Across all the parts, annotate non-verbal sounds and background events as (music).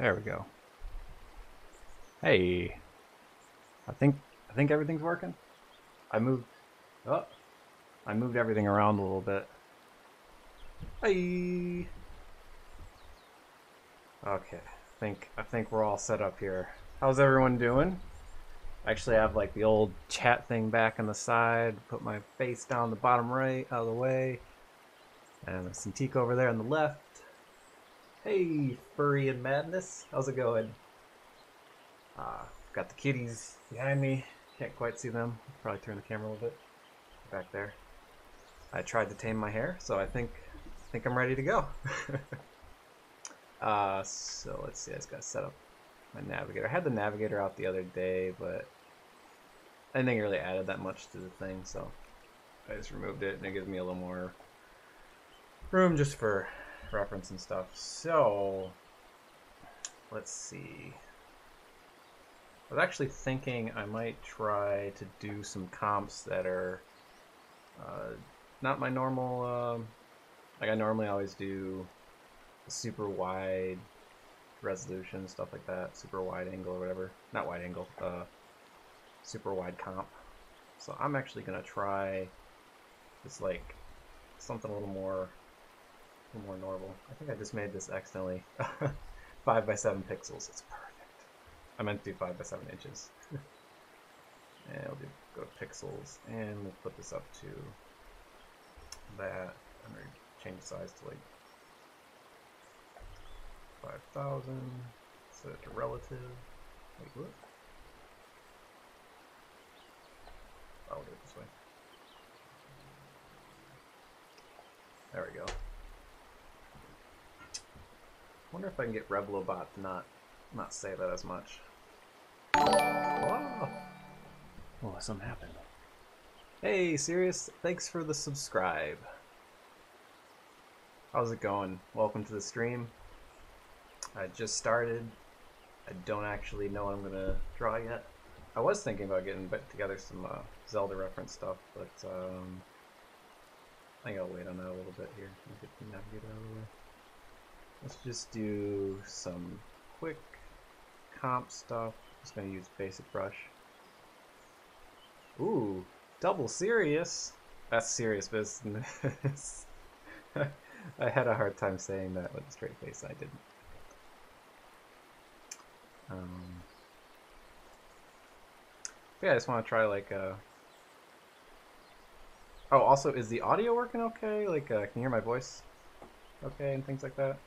There we go. Hey. I think I think everything's working. I moved oh I moved everything around a little bit. Hey. Okay. I think I think we're all set up here. How's everyone doing? Actually I have like the old chat thing back on the side, put my face down the bottom right out of the way. And there's Cintiq over there on the left. Hey, Furry and Madness. How's it going? Uh, got the kitties behind me. Can't quite see them. Probably turn the camera a little bit. Back there. I tried to tame my hair, so I think I think I'm ready to go. (laughs) uh, so let's see. I just got to set up my navigator. I had the navigator out the other day, but I didn't think it really added that much to the thing, so I just removed it, and it gives me a little more room just for reference and stuff. So, let's see. I was actually thinking I might try to do some comps that are uh, not my normal, uh, like I normally always do super wide resolution, stuff like that, super wide angle or whatever. Not wide angle, uh, super wide comp. So I'm actually going to try just like something a little more more normal. I think I just made this accidentally (laughs) 5 by 7 pixels. It's perfect. I meant to do 5 by 7 inches. (laughs) and we'll do, go to pixels, and we'll put this up to that. I'm going to change the size to like 5,000. Set it to relative. Wait, what? I'll do it this way. There we go wonder if I can get Reblobot to not not say that as much. Whoa! Oh, something happened. Hey, Sirius, thanks for the subscribe. How's it going? Welcome to the stream. I just started. I don't actually know what I'm gonna draw yet. I was thinking about getting together some uh, Zelda reference stuff, but um, I think I'll wait on that a little bit here. Get the navigator out of the way. Let's just do some quick comp stuff. Just gonna use basic brush. Ooh, double serious. That's serious business. (laughs) I had a hard time saying that with a straight face. I didn't. Um, yeah, I just want to try like. Uh... Oh, also, is the audio working okay? Like, uh, can you hear my voice? Okay, and things like that.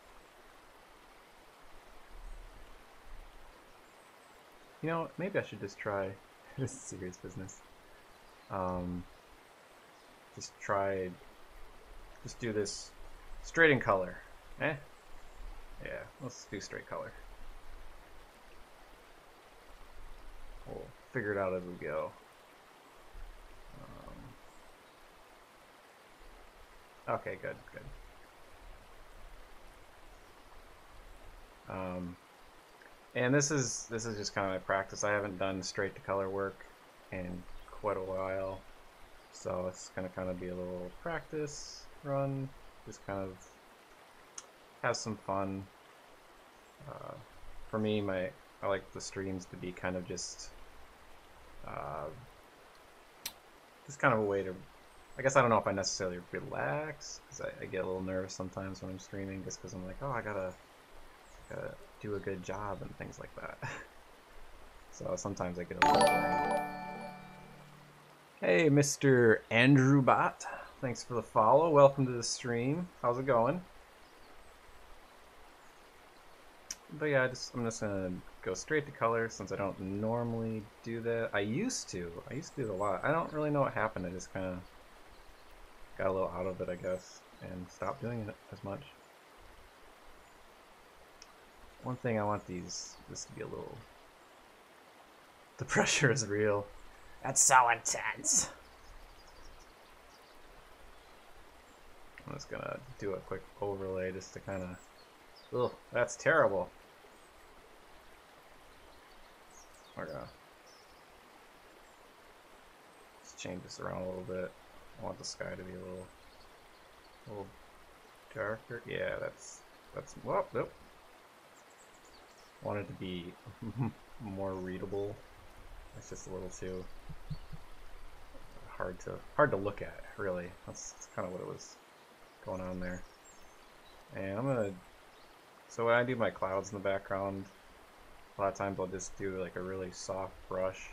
You know, maybe I should just try. (laughs) this is serious business. Um, just try. Just do this straight in color. Eh? Yeah, let's do straight color. We'll figure it out as we go. Um, okay, good, good. Um, and this is this is just kind of my practice. I haven't done straight to color work in quite a while, so it's gonna kind of be a little practice run. Just kind of have some fun. Uh, for me, my I like the streams to be kind of just uh, just kind of a way to. I guess I don't know if I necessarily relax because I, I, get a little nervous sometimes when I'm streaming, just because I'm like, oh, I gotta, gotta do a good job and things like that. (laughs) so sometimes I get a little. Hey, Mr. Andrew Bot. Thanks for the follow. Welcome to the stream. How's it going? But yeah, I just, I'm just gonna go straight to color since I don't normally do that. I used to. I used to do it a lot. I don't really know what happened. I just kind of got a little out of it, I guess, and stopped doing it as much. One thing I want these this to be a little. The (laughs) pressure is real. That's so intense. I'm just gonna do a quick overlay just to kind of. Ugh, that's terrible. We're gonna just change this around a little bit. I want the sky to be a little, a little darker. Yeah, that's that's. Well, nope. Want it to be (laughs) more readable. It's just a little too hard to hard to look at, really. That's, that's kind of what it was going on there. And I'm gonna. So when I do my clouds in the background, a lot of times I'll just do like a really soft brush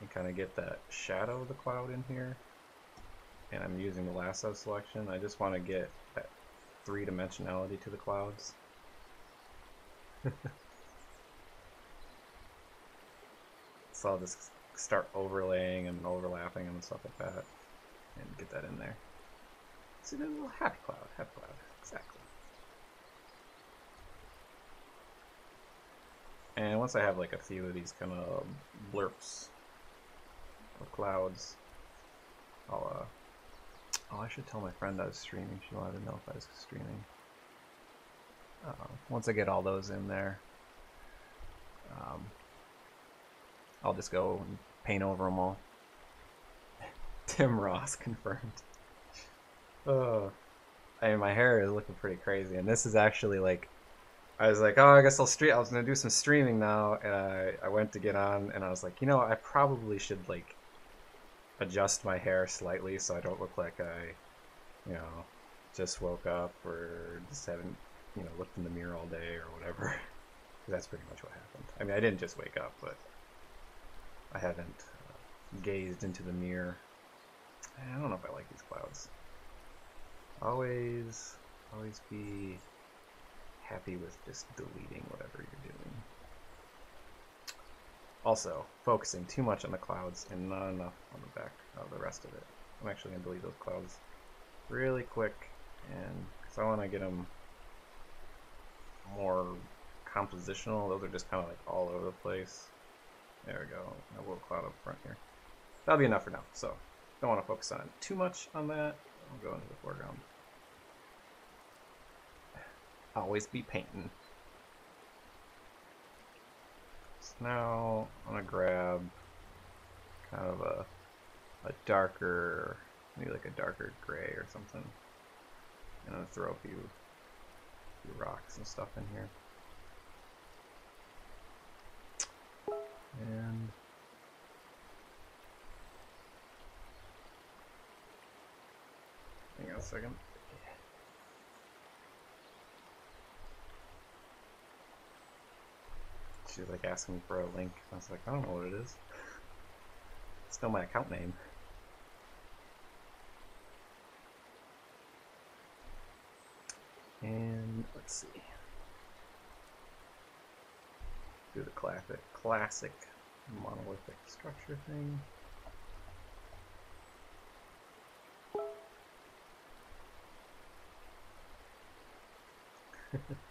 and kind of get that shadow of the cloud in here. And I'm using the lasso selection. I just want to get that three dimensionality to the clouds. (laughs) so I'll just start overlaying and overlapping and stuff like that and get that in there. See the little happy cloud, happy cloud, exactly. And once I have like a few of these kind of blurps of clouds, I'll uh, oh I should tell my friend I was streaming. She wanted to know if I was streaming. Uh, once I get all those in there, um, I'll just go and paint over them all. (laughs) Tim Ross confirmed. Oh, I mean, my hair is looking pretty crazy, and this is actually like, I was like, oh, I guess I'll stream. I was gonna do some streaming now, and I, I went to get on, and I was like, you know, I probably should like adjust my hair slightly so I don't look like I, you know, just woke up or just haven't, you know, looked in the mirror all day or whatever. (laughs) that's pretty much what happened. I mean, I didn't just wake up, but I haven't gazed into the mirror. I don't know if I like these clouds. Always, always be happy with just deleting whatever you're doing. Also, focusing too much on the clouds and not enough on the back of the rest of it. I'm actually going to delete those clouds really quick and because I want to get them more compositional. Those are just kind of like all over the place. There we go. A little cloud up front here. That'll be enough for now. So don't want to focus on too much on that. I'll go into the foreground. Always be painting. So now I'm gonna grab kind of a a darker, maybe like a darker gray or something. And I'm gonna throw a few, few rocks and stuff in here. And hang on a second. She's like asking for a link. I was like, I don't know what it is. It's still my account name. And let's see. Do the classic classic monolithic structure thing. (laughs)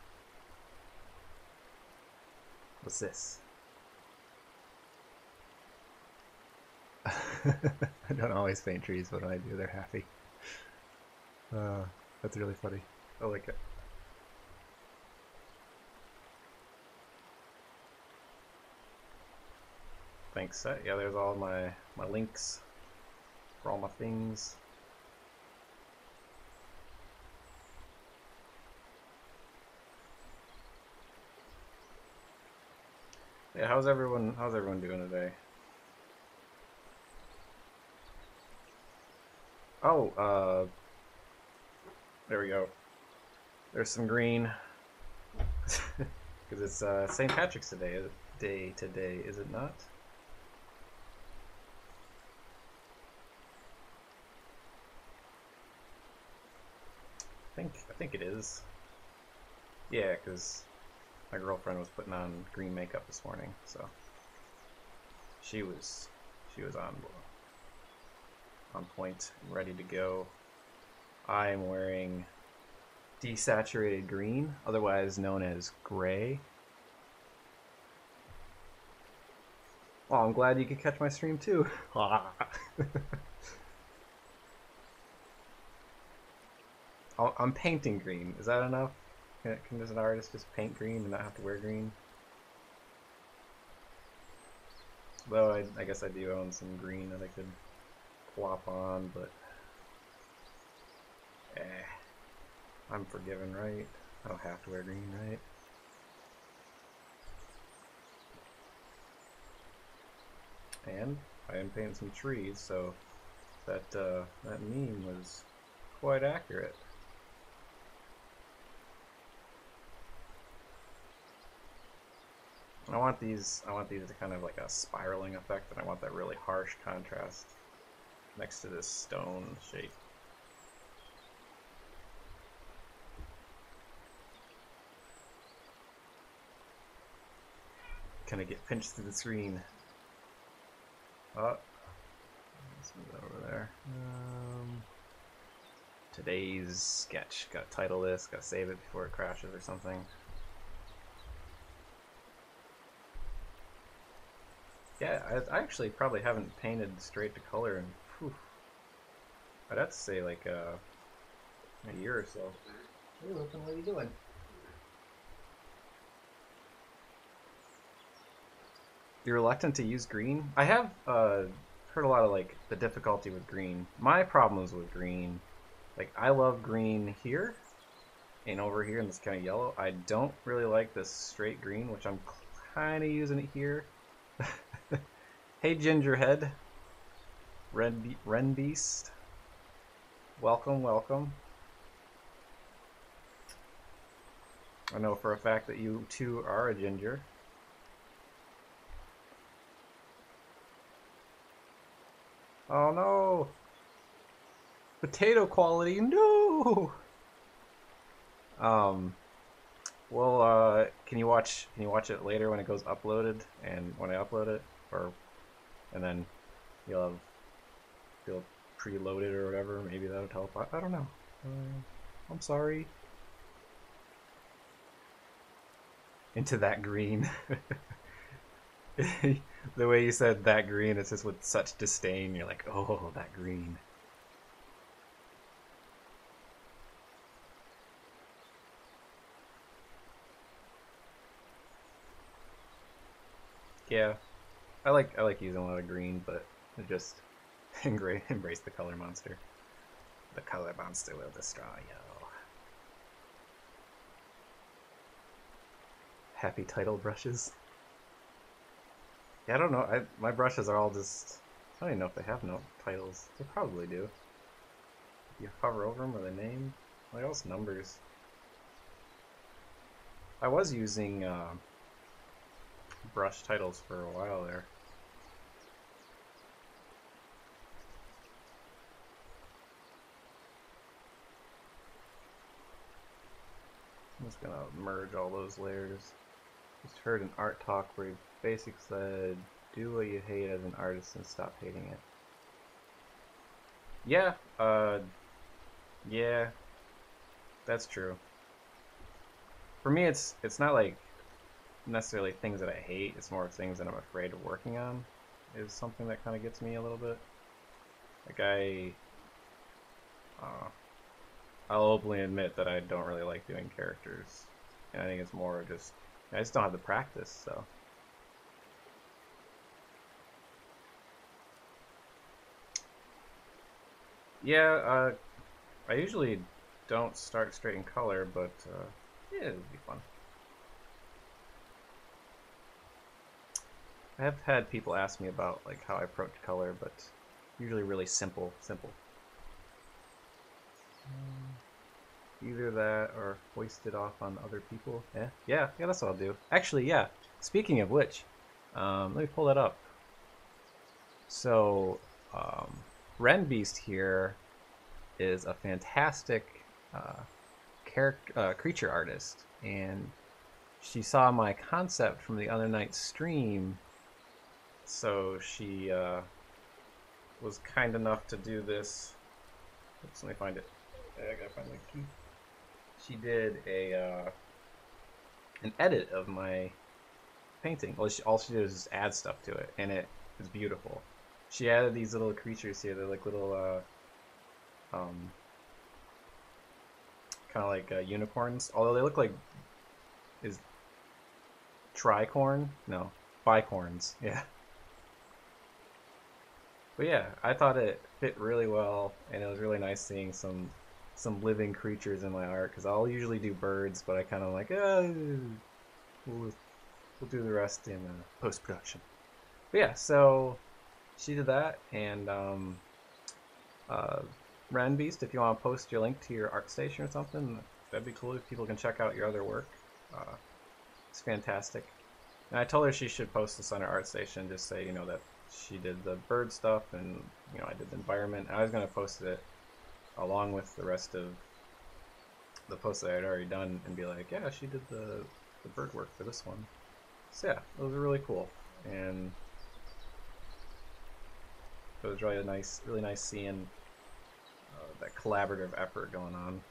What's this? (laughs) I don't always paint trees, but when I do, they're happy. Uh, that's really funny. I like it. Thanks, set. Yeah, there's all my, my links for all my things. Yeah, how's everyone how's everyone doing today? Oh, uh there we go. There's some green. (laughs) Because it's uh, St. Patrick's today, day today, is it not? Think I think it is. Yeah, because my girlfriend was putting on green makeup this morning, so she was she was on on point and ready to go. I am wearing desaturated green, otherwise known as gray. Well, I'm glad you could catch my stream too. (laughs) (laughs) I'm painting green. Is that enough? Can, can an artist just paint green and not have to wear green? Well, I, I guess I do own some green that I could plop on, but eh, I'm forgiven, right? I don't have to wear green, right? And I am painting some trees, so that uh, that meme was quite accurate. I want these I want these to kind of like a spiraling effect and I want that really harsh contrast next to this stone shape. Kind of get pinched through the screen. Oh, let's move that over there. Um, today's sketch. Got to title this. Got to save it before it crashes or something. Yeah, I, I actually probably haven't painted straight to color in, whew, I'd have to say like uh, a year or so. Hey, Lupin, what are you doing? You're reluctant to use green? I have uh, heard a lot of like the difficulty with green. My problems with green, like I love green here and over here in this kind of yellow. I don't really like this straight green, which I'm kind of using it here. Hey Gingerhead, Ren, Ren Beast, welcome, welcome. I know for a fact that you too are a ginger. Oh no! Potato quality, no! Um, well, uh, can you watch? Can you watch it later when it goes uploaded and when I upload it, or and then you'll have you'll or whatever. Maybe that'll help. I, I don't know. Uh, I'm sorry. Into that green. (laughs) the way you said that green, it's just with such disdain. You're like, oh, that green. Yeah, I like I like using a lot of green, but it just (laughs) embrace the color monster. The color monster will destroy you. Happy title brushes. Yeah, I don't know. I, my brushes are all just. I don't even know if they have no titles. They probably do. You hover over them with a name, like else numbers. I was using. Uh, brush titles for a while there. I'm just gonna merge all those layers. Just heard an art talk where he basically said, do what you hate as an artist and stop hating it. Yeah, uh, yeah, that's true. For me, it's it's not like necessarily things that I hate. It's more things that I'm afraid of working on. Is something that kind of gets me a little bit. Like I, uh, I'll openly admit that I don't really like doing characters, and I think it's more just I just don't have the practice. So. Yeah, uh, I usually don't start straight in color, but uh, yeah, it would be fun. I have had people ask me about like how I approach color, but usually really simple, simple. Um, either that or hoist it off on other people. Yeah, yeah, yeah. That's what I'll do. Actually, yeah. Speaking of which, um, let me pull that up. So, um, Ren Beast here is a fantastic uh, character uh, creature artist, and she saw my concept from the other night's stream so she uh, was kind enough to do this. Oops, let me find it. I gotta find key. She did a uh, an edit of my painting. Well, she, all she did was just add stuff to it, and it is beautiful. She added these little creatures here. They're like little, uh, um, kind of like uh, unicorns. Although they look like is tricorn? No, bicorns. (laughs) Yeah. But yeah, I thought it fit really well, and it was really nice seeing some some living creatures in my art because I'll usually do birds, but I kind of like, oh, we'll, we'll do the rest in uh, post production. But yeah, so she did that, and um, uh, if you want to post your link to your ArtStation or something, that'd be cool. If people can check out your other work, uh, it's fantastic. And I told her she should post this on her ArtStation, just say you know that she did the bird stuff, and you know I did the environment. I was gonna post it along with the rest of the posts that I had already done, and be like, yeah, she did the the bird work for this one. So yeah, those are really cool, and it was really a nice, really nice seeing uh, that collaborative effort going on.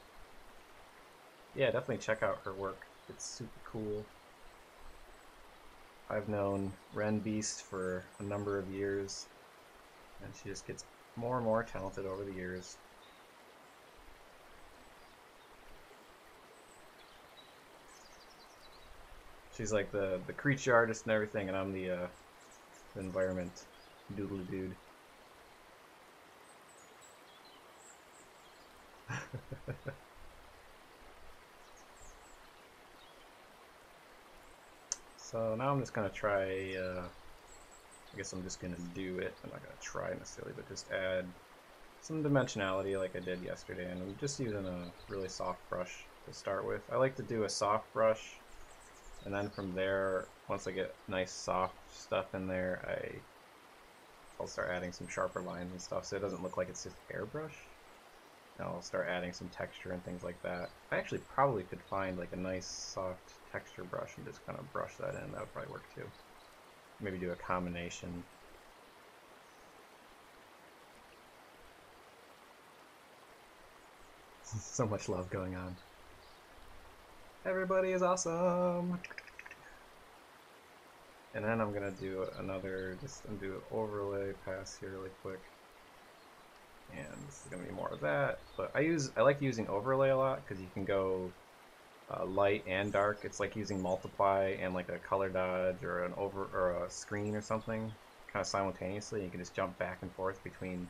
Yeah, definitely check out her work. It's super cool. I've known Ren Beast for a number of years, and she just gets more and more talented over the years. She's like the the creature artist and everything, and I'm the, uh, the environment doodly dude. (laughs) so now I'm just gonna try. Uh, I guess I'm just gonna do it. I'm not gonna try necessarily, but just add some dimensionality like I did yesterday, and I'm just using a really soft brush to start with. I like to do a soft brush and then from there, once I get nice soft stuff in there, I I'll start adding some sharper lines and stuff so it doesn't look like it's just airbrush. I'll start adding some texture and things like that. I actually probably could find like a nice soft texture brush and just kind of brush that in. That would probably work too. Maybe do a combination. (laughs) so much love going on. Everybody is awesome. And then I'm gonna do another, just do an overlay pass here really quick. And this is gonna be more of that. But I use, I like using overlay a lot because you can go uh, light and dark. It's like using multiply and like a color dodge or an over or a screen or something, kind of simultaneously. You can just jump back and forth between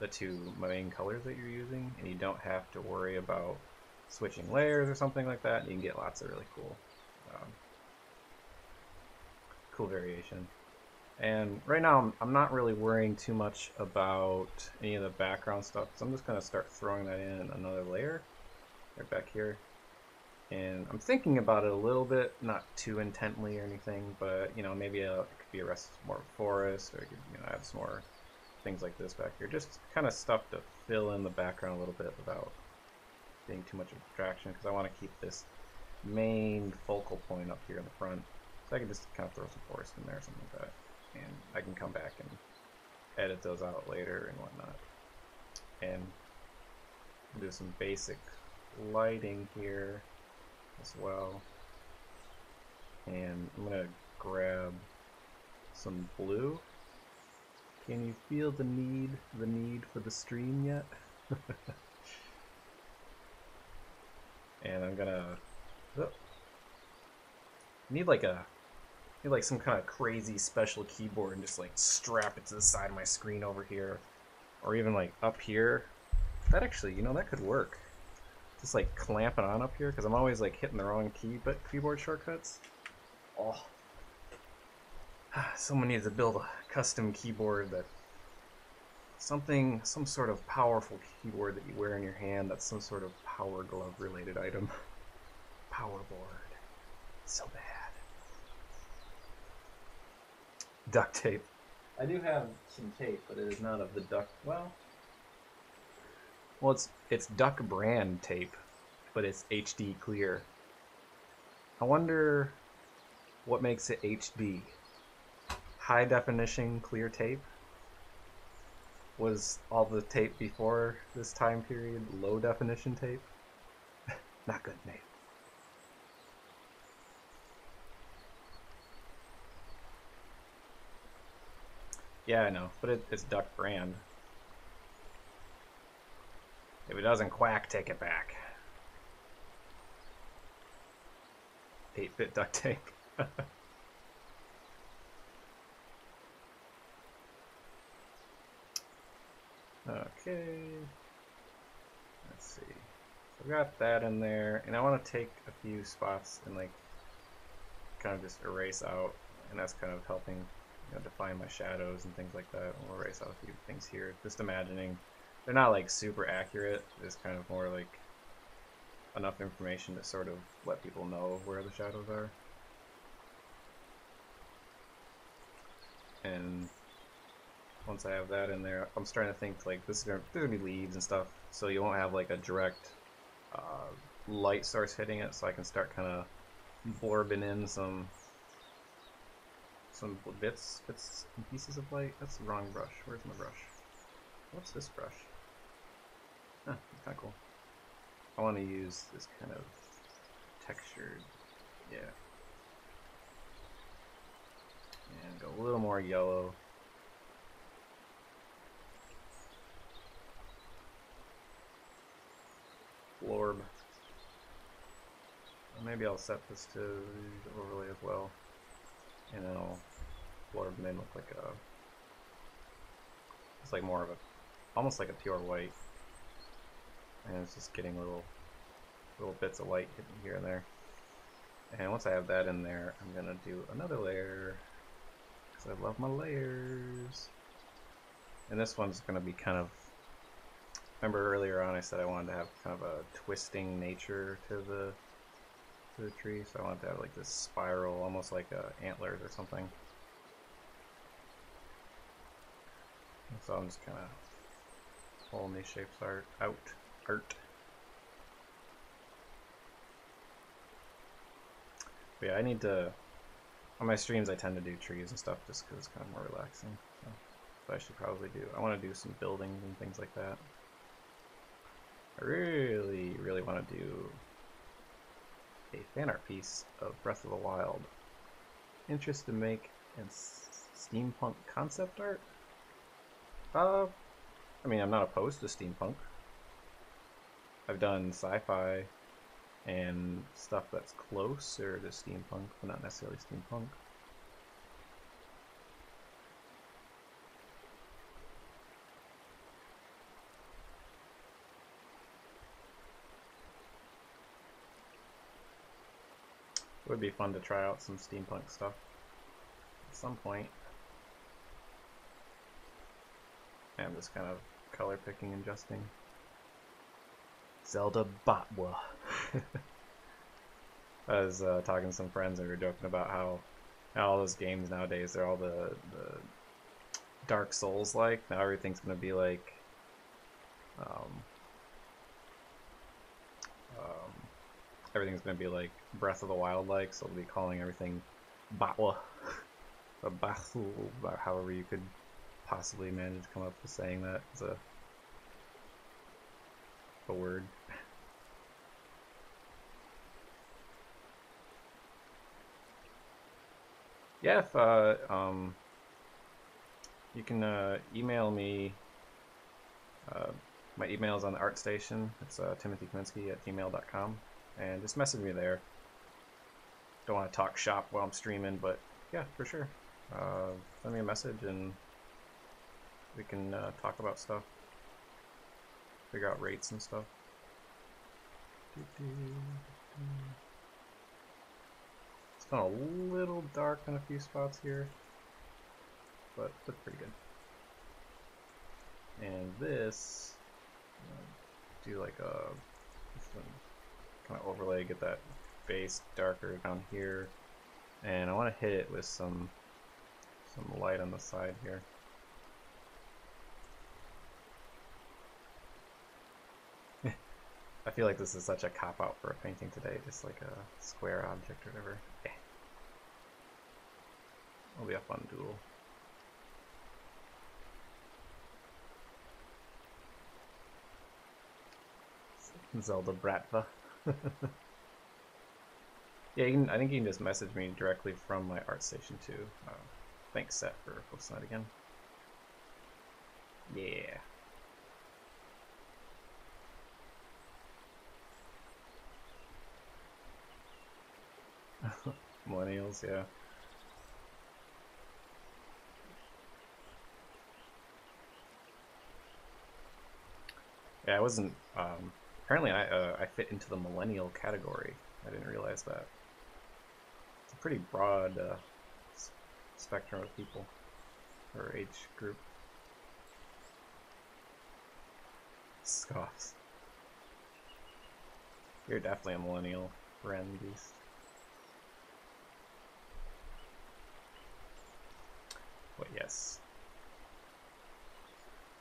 the two main colors that you're using, and you don't have to worry about switching layers or something like that, you can get lots of really cool, um, cool variation. And right now, I'm, I'm not really worrying too much about any of the background stuff, so I'm just going to start throwing that in another layer, right back here. And I'm thinking about it a little bit, not too intently or anything, but you know, maybe a, it could be a rest more forest, or could you know, add some more things like this back here. Just kind of stuff to fill in the background a little bit without being too much of a distraction because I want to keep this main focal point up here in the front. So I can just kind of throw some forest in there or something like that. And I can come back and edit those out later and whatnot. And do some basic lighting here as well. And I'm going to grab some blue. Can you feel the need, the need for the stream yet? (laughs) and I'm gonna oh, need like a like some kind of crazy special keyboard and just like strap it to the side of my screen over here, or even like up here. That actually, you know, that could work. Just like clamp it on up here because I'm always like hitting the wrong key but keyboard shortcuts. Oh, (sighs) someone needs to build a custom keyboard that something, some sort of powerful keyboard that you wear in your hand that's some sort of power glove related item. Power board. So bad. Duct tape. I do have some tape, but it is not of the duck. Well, well, it's it's Duck brand tape, but it's HD clear. I wonder what makes it HD. High definition clear tape was all the tape before this time period low definition tape? (laughs) Not good, Nate. Yeah, I know, but it, it's Duck brand. If it doesn't quack, take it back. 8-bit duct tape. Okay. Let's see. So I've got that in there, and I want to take a few spots and like kind of just erase out, and that's kind of helping you know, define my shadows and things like that. We'll erase out a few things here. Just imagining they're not like super accurate. It's kind of more like enough information to sort of let people know where the shadows are. And once I have that in there, I'm starting to think like this is gonna, there's gonna be leaves and stuff, so you won't have like a direct uh, light source hitting it. So I can start kind of blorbing in some some bits, bits and pieces of light. That's the wrong brush. Where's my brush? What's this brush? Huh, kind of cool. I want to use this kind of textured, yeah. And go a little more yellow. Blorb. Maybe I'll set this to overlay as well. And then I'll in look like a it's like more of a almost like a pure white. And it's just getting little little bits of hitting here and there. And once I have that in there, I'm gonna do another layer because I love my layers. And this one's gonna be kind of remember earlier on I said I wanted to have kind of a twisting nature to the to the tree, so I wanted to have like this spiral, almost like antlers or something. So I'm just kind of pulling these shapes art out, art. But yeah, I need to. On my streams, I tend to do trees and stuff just because it's kind of more relaxing. So, so I should probably do. I want to do some buildings and things like that. I really, really want to do a fan art piece of Breath of the Wild. Interest to make and steampunk concept art? Uh, I mean, I'm not opposed to steampunk. I've done sci-fi and stuff that's closer to steampunk, but not necessarily steampunk. It would be fun to try out some steampunk stuff at some point. I'm just kind of color picking and adjusting. Zelda Batwa. (laughs) I was uh, talking to some friends and we were joking about how, how all those games nowadays they're all the, the Dark Souls like. Now everything's gonna be like um, um, everything's gonna be like Breath of the Wild like, so we'll be calling everything Batwa. (laughs) or Bathu, however you could possibly manage to come up with saying that as a a word. (laughs) yeah, if uh, um, you can uh, email me. Uh, my email is on the art station. It's uh, Timothy Kaminski at gmail.com. And just message me there. Don't want to talk shop while I'm streaming, but yeah, for sure. Uh, send me a message and we can uh, talk about stuff. Figure out rates and stuff. It's of a little dark in a few spots here, but that's pretty good. And this, uh, do like a kind of overlay, get that base darker down here, and I want to hit it with some some light on the side here. I feel like this is such a cop out for a painting today, just like a square object or whatever. Yeah. It'll be a fun duel. Zelda Bratva. (laughs) yeah, you can, I think you can just message me directly from my art station too. Uh, thanks, Seth, for posting that again. Yeah. Millennials, yeah. Yeah, I wasn't. Um, apparently, I uh, I fit into the millennial category. I didn't realize that. It's a pretty broad uh, spectrum of people. or age group. Scoffs. You're definitely a millennial, Ren Beast. But yes.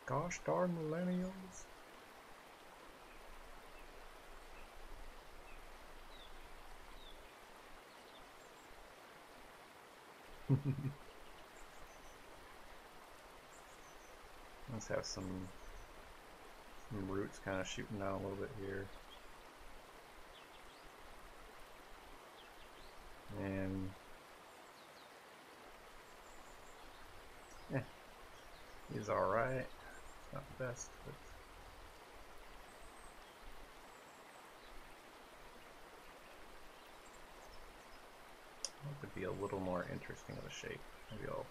Gosh darn millennials. (laughs) Let's have some, some roots kind of shooting down a little bit here. And yeah, he's alright. Not the best, but that would be a little more interesting of a shape. Maybe I'll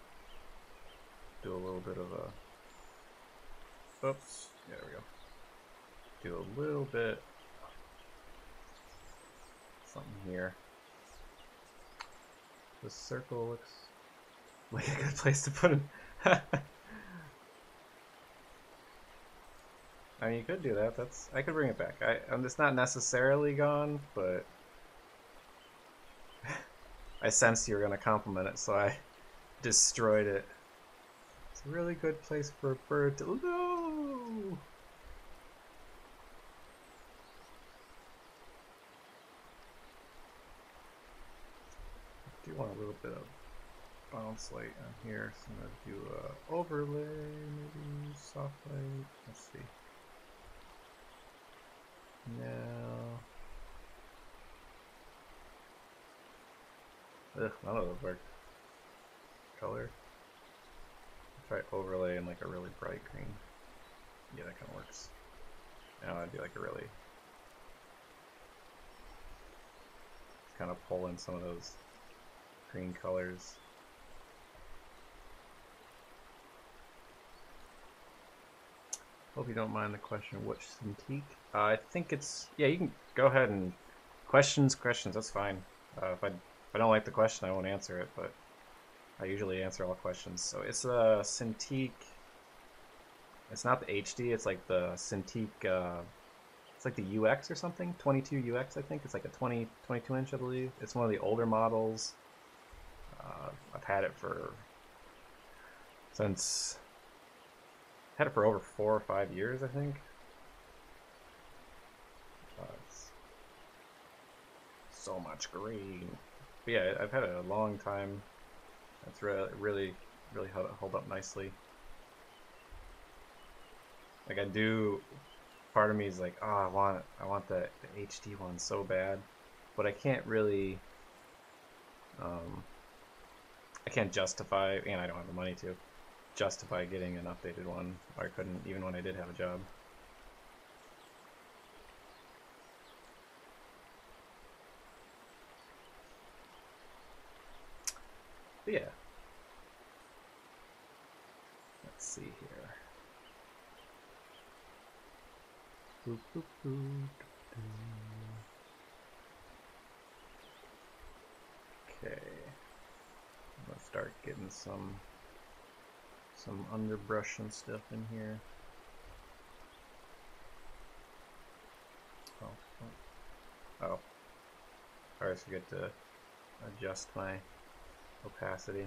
do a little bit of a oops, there we go. Do a little bit something here. The circle looks (laughs) like a good place to put him. (laughs) I mean, you could do that. That's I could bring it back. I, um, I'm just not necessarily gone, but (laughs) I sensed you were gonna compliment it, so I (laughs) destroyed it. It's a really good place for a bird to. No. I do want a little bit of bounce light on here, so I'm gonna do a overlay, maybe soft light. Let's see. Now. Ugh, none of those work. Color. Try overlay in like a really bright green. Yeah, that kind of works. Now I'd be like a really kind of pull in some of those green colors. Hope you don't mind the question. Which Cintiq? Uh, I think it's yeah. You can go ahead and questions, questions. That's fine. Uh, if I if I don't like the question, I won't answer it. But I usually answer all questions. So it's a Cintiq. It's not the HD. It's like the Cintiq. Uh, it's like the UX or something. 22 UX, I think. It's like a 20, 22 inch, I believe. It's one of the older models. Uh, I've had it for since had it for over four or five years, I think. So much green. But yeah, I've had it a long time. It's really, really, really held, hold up nicely. Like I do, part of me is like, oh, I want, I want the, the HD one so bad, but I can't really. Um, I can't justify, and I don't have the money to justify getting an updated one. I couldn't even when I did have a job. But yeah. Let's see here. Boop, boop, boop, okay. Gonna start getting some some underbrush and stuff in here. Oh, oh. oh. I always forget to adjust my opacity.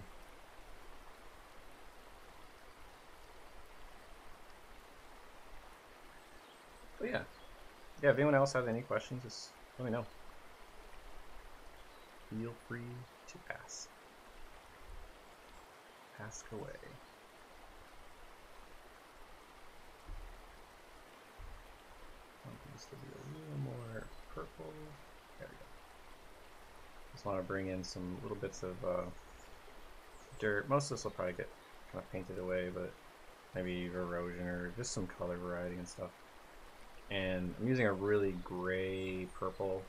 But yeah. Yeah, if anyone else has any questions, just let me know. Feel free to ask. Ask away. A little more purple. There we go. Just want to bring in some little bits of uh, dirt. Most of this will probably get kind of painted away, but maybe erosion or just some color variety and stuff. And I'm using a really gray purple,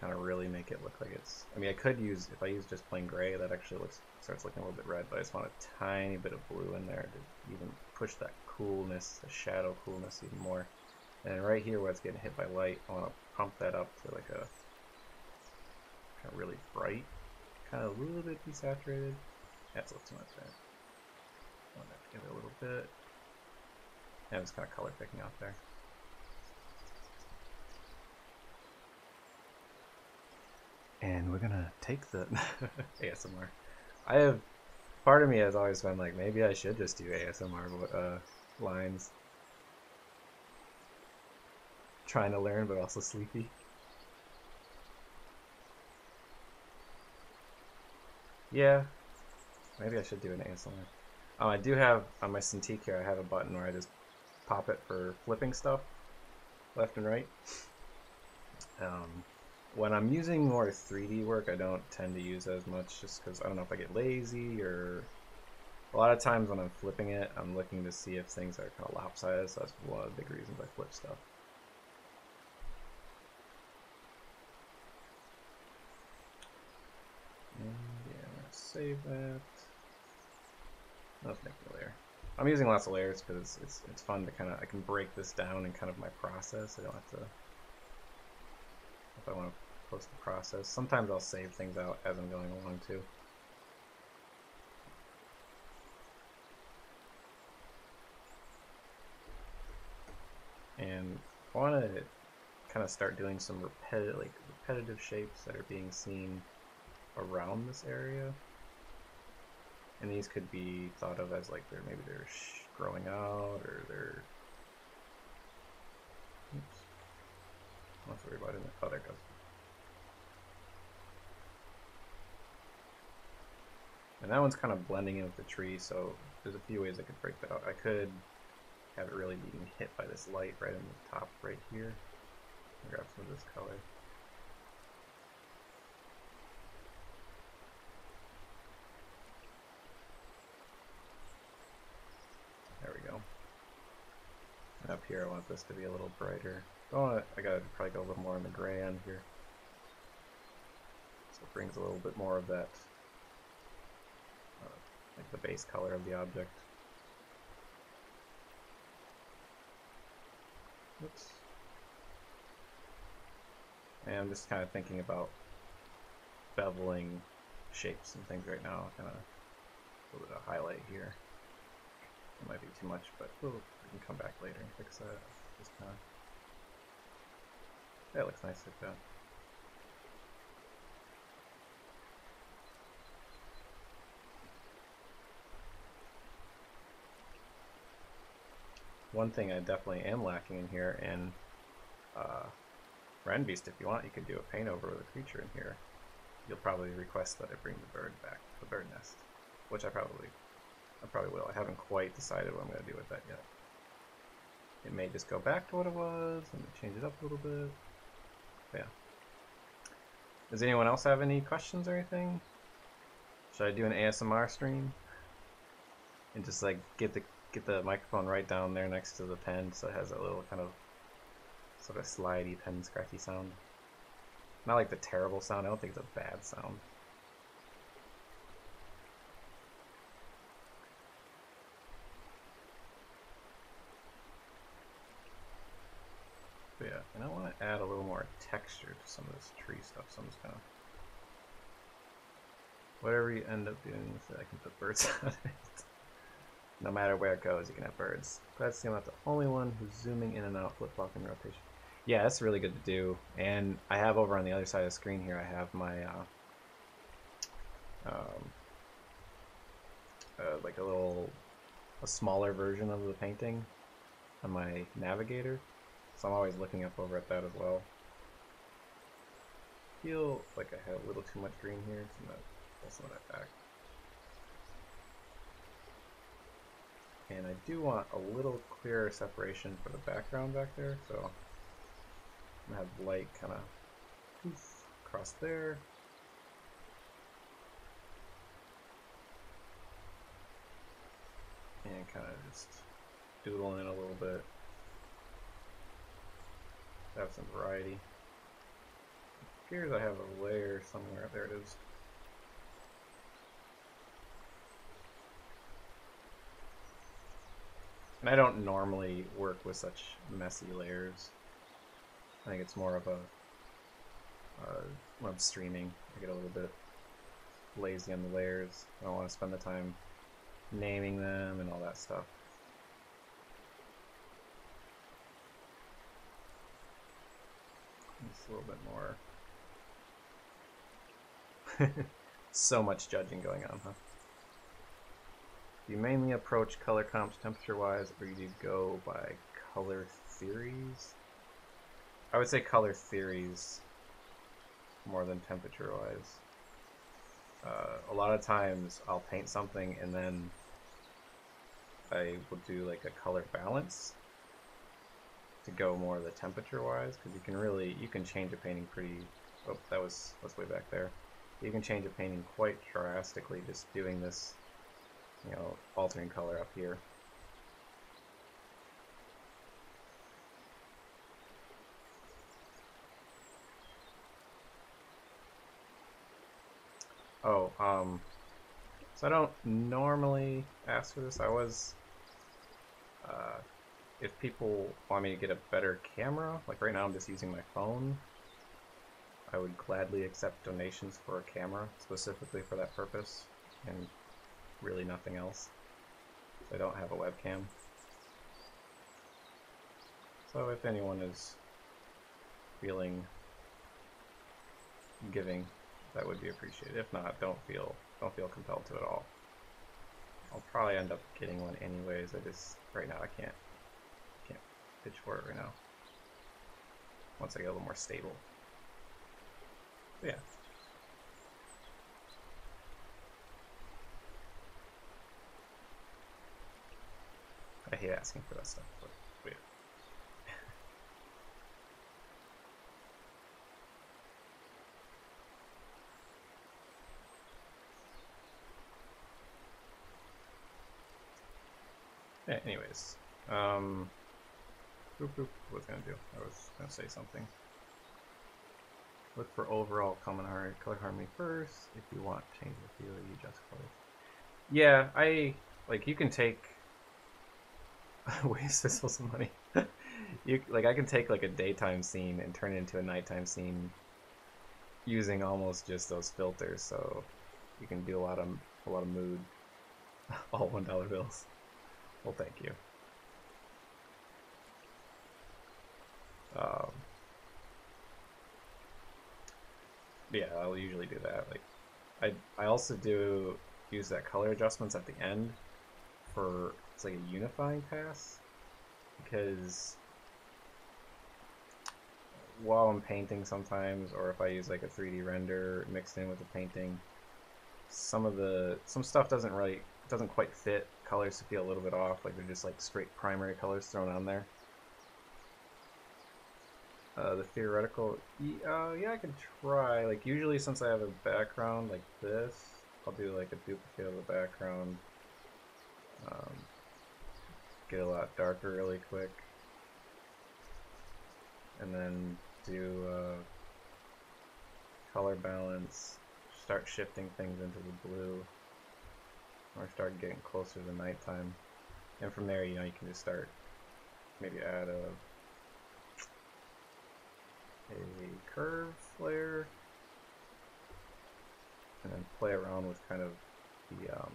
kind of really make it look like it's. I mean, I could use if I use just plain gray, that actually looks starts looking a little bit red. But I just want a tiny bit of blue in there to even push that coolness, the shadow coolness even more. And right here where it's getting hit by light, I want to pump that up to like a kind of really bright, kind of a little bit desaturated. That's a little too much there. I want to give it a little bit. Yeah, I'm just kind of color picking out there. And we're gonna take the (laughs) ASMR. I have part of me has always been like maybe I should just do ASMR uh, lines. Trying to learn, but also sleepy. Yeah, maybe I should do an ASMR. Um, I do have on my Cintiq here. I have a button where I just pop it for flipping stuff left and right. Um, when I'm using more 3D work, I don't tend to use as much just because I don't know if I get lazy or a lot of times when I'm flipping it, I'm looking to see if things are kind of lopsided. So that's one of the big reasons I flip stuff. And yeah, I'm gonna save that. Let's make layer. I'm using lots of layers because it's, it's, it's fun to kind of I can break this down in kind of my process. I don't have to if I want to post the process. Sometimes I'll save things out as I'm going along too. And I want to kind of start doing some repetitive, like repetitive shapes that are being seen around this area. And these could be thought of as like they're maybe they're growing out or they're. Oops. Let's worry about it. Oh, there it goes. And that one's kind of blending in with the tree, so there's a few ways I could break that out. I could have it really being hit by this light right in the top right here. Grab some of this color. There we go. And up here I want this to be a little brighter. Oh, I gotta probably go a little more in the gray end here. So it brings a little bit more of that uh, like the base color of the object. Oops. And I'm just kind of thinking about beveling shapes and things right now. Kind of a little bit of highlight here. It might be too much, but we'll, we can come back later and fix that. Just kind of. That looks nice like that. one thing I definitely am lacking in here, and uh, Renbeast, if you want, you could do a paint over with a creature in here. You'll probably request that I bring the bird back, the bird nest, which I probably, I probably will. I haven't quite decided what I'm going to do with that yet. It may just go back to what it was and change it up a little bit. But yeah. Does anyone else have any questions or anything? Should I do an ASMR stream? And just like get the get the microphone right down there next to the pen so it has a little kind of sort of slidey pen scratchy sound. Not like the terrible sound, I don't think it's a bad sound. But yeah, and I want to add a little more texture to some of this tree stuff, so I'm just of... Whatever you end up doing with it, I can put birds (laughs) on it no matter where it goes, you can have birds. Glad to see I'm not the only one who's zooming in and out, flip-flopping rotation. Yeah, that's really good to do. And I have over on the other side of the screen here, I have my, uh, um, uh, like a little, a smaller version of the painting on my navigator. So I'm always looking up over at that as well. Feel like I have a little too much green here, so I'm going to pull some of that back. And I do want a little clearer separation for the background back there, so I'm gonna have light kind of across there. And kind of just doodle in a little bit. Have some variety. Appears I have a layer somewhere. There it is. And I don't normally work with such messy layers. I think it's more of a, uh, when I'm streaming, I get a little bit lazy on the layers. I don't want to spend the time naming them and all that stuff. Just a little bit more. So much judging going on, huh? Do you mainly approach color comps temperature wise, or do you go by color theories? I would say color theories more than temperature wise. Uh, a lot of times I'll paint something and then I will do like a color balance to go more the temperature wise because you can really you can change a painting pretty oh that was that's way back there you can change a painting quite drastically just doing this you know altering color up here. Oh um so I don't normally ask for this. I was uh, if people want me to get a better camera, like right now I'm just using my phone, I would gladly accept donations for a camera specifically for that purpose, and really nothing else. I don't have a webcam. So if anyone is feeling giving, that would be appreciated. If not, don't feel don't feel compelled to at all. I'll probably end up getting one anyways. I just right now I can't can't pitch for it right now. Once I get a little more stable. Yeah. I hate asking for that stuff, but wait. (laughs) yeah, anyways, um, Boop, boop. What was I gonna do? I was gonna say something. Look for overall common color harmony first. If you want change the feel, you just color. Yeah, I like you can take. (laughs) waste this some money. (laughs) you like I can take like a daytime scene and turn it into a nighttime scene using almost just those filters. So you can do a lot of a lot of mood. (laughs) All one dollar bills. Well, thank you. Um, yeah, I'll usually do that. Like, I I also do use that color adjustments at the end for it's like a unifying pass because while I'm painting sometimes, or if I use like a 3D render mixed in with the painting, some of the some stuff doesn't really doesn't quite fit. Colors feel a little bit off, like they're just like straight primary colors thrown on there. Uh, the theoretical, uh, yeah, I can try. Like, usually since I have a background like this, I'll do like a duplicate of the background. Um, get a lot darker really quick. And then do uh, color balance, start shifting things into the blue, or start getting closer to nighttime. And from there, you know, you can just start, maybe add a a curve layer and then play around with kind of the um,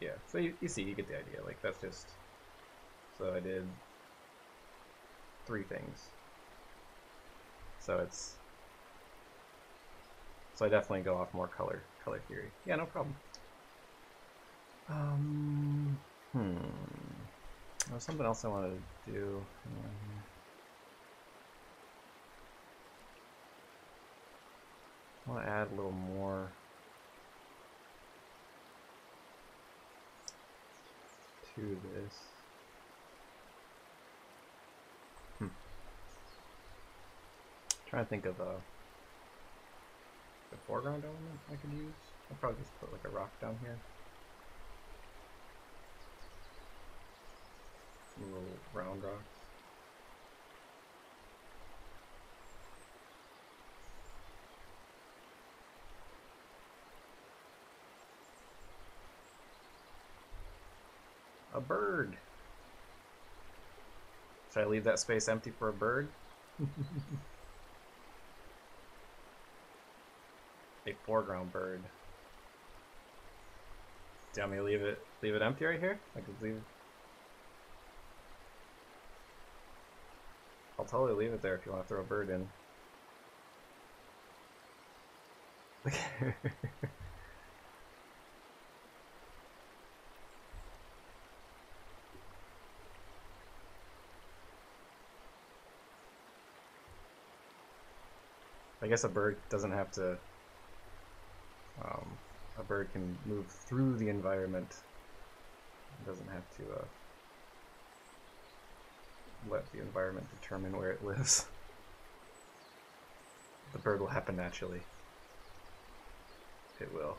yeah so you, you see you get the idea. Like that's just so I did three things. So it's so I definitely go off more color color theory. Yeah no problem. Um hmm. There was something else I wanted to do I want to add a little more to this. Hmm. trying to think of a, a foreground element I could use. I'll probably just put like a rock down here. Some little round rocks. A bird. Should I leave that space empty for a bird? (laughs) a foreground bird. Do you want me to leave it leave it empty right here? I could leave. I'll totally leave it there if you want to throw a bird in. (laughs) I guess a bird doesn't have to. Um, a bird can move through the environment. It doesn't have to uh, let the environment determine where it lives. The bird will happen naturally. It will.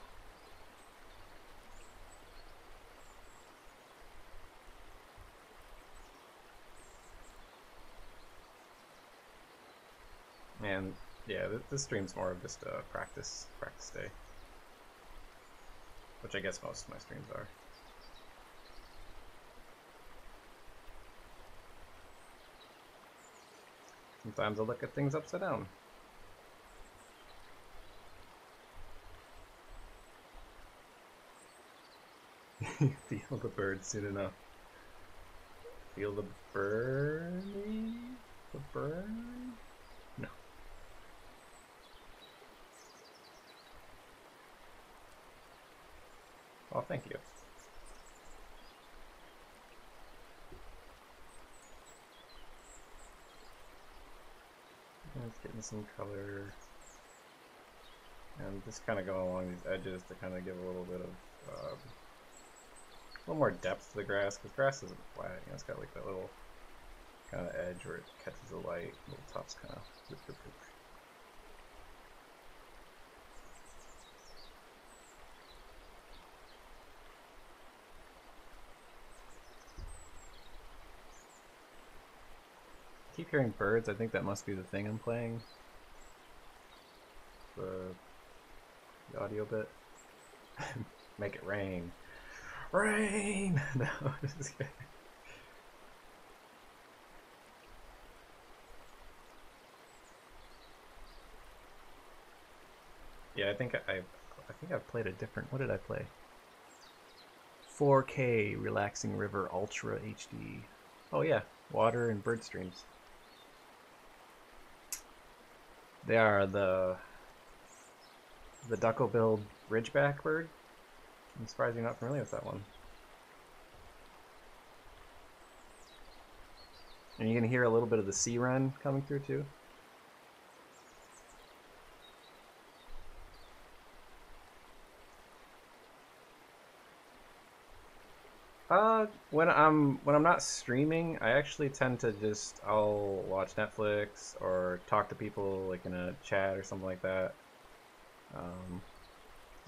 And yeah, this stream's more of just a practice practice day, which I guess most of my streams are. Sometimes I look at things upside down. (laughs) Feel the bird soon enough. Feel the burn? The burn? Oh, thank you. Let's getting some color. And just kind of go along these edges to kind of give a little bit of, um, a little more depth to the grass, because grass isn't flat, you know, it's got like that little kind of edge where it catches the light, little tops kind of keep hearing birds. I think that must be the thing I'm playing. The, the audio bit. (laughs) Make it rain. Rain! (laughs) No, just kidding. Yeah, I think I, I think I've played a different. What did I play? 4K Relaxing River Ultra HD. Oh yeah, water and bird streams. They are the the duckle-billed ridgeback bird. I'm surprised you're not familiar with that one. And you can hear a little bit of the sea wren coming through too. Uh, when I'm when I'm not streaming, I actually tend to just I'll watch Netflix or talk to people like in a chat or something like that. Um, (laughs)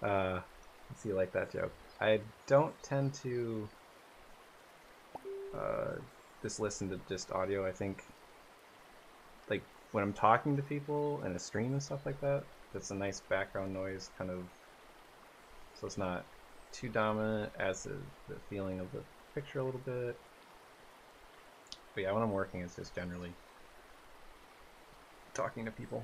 uh, let's see, like that joke. I don't tend to uh, just listen to just audio. I think like when I'm talking to people in a stream and stuff like that, that's a nice background noise, kind of. So it's not too dominant, as the, feeling of the picture a little bit. But yeah, when I'm working, it's just generally talking to people.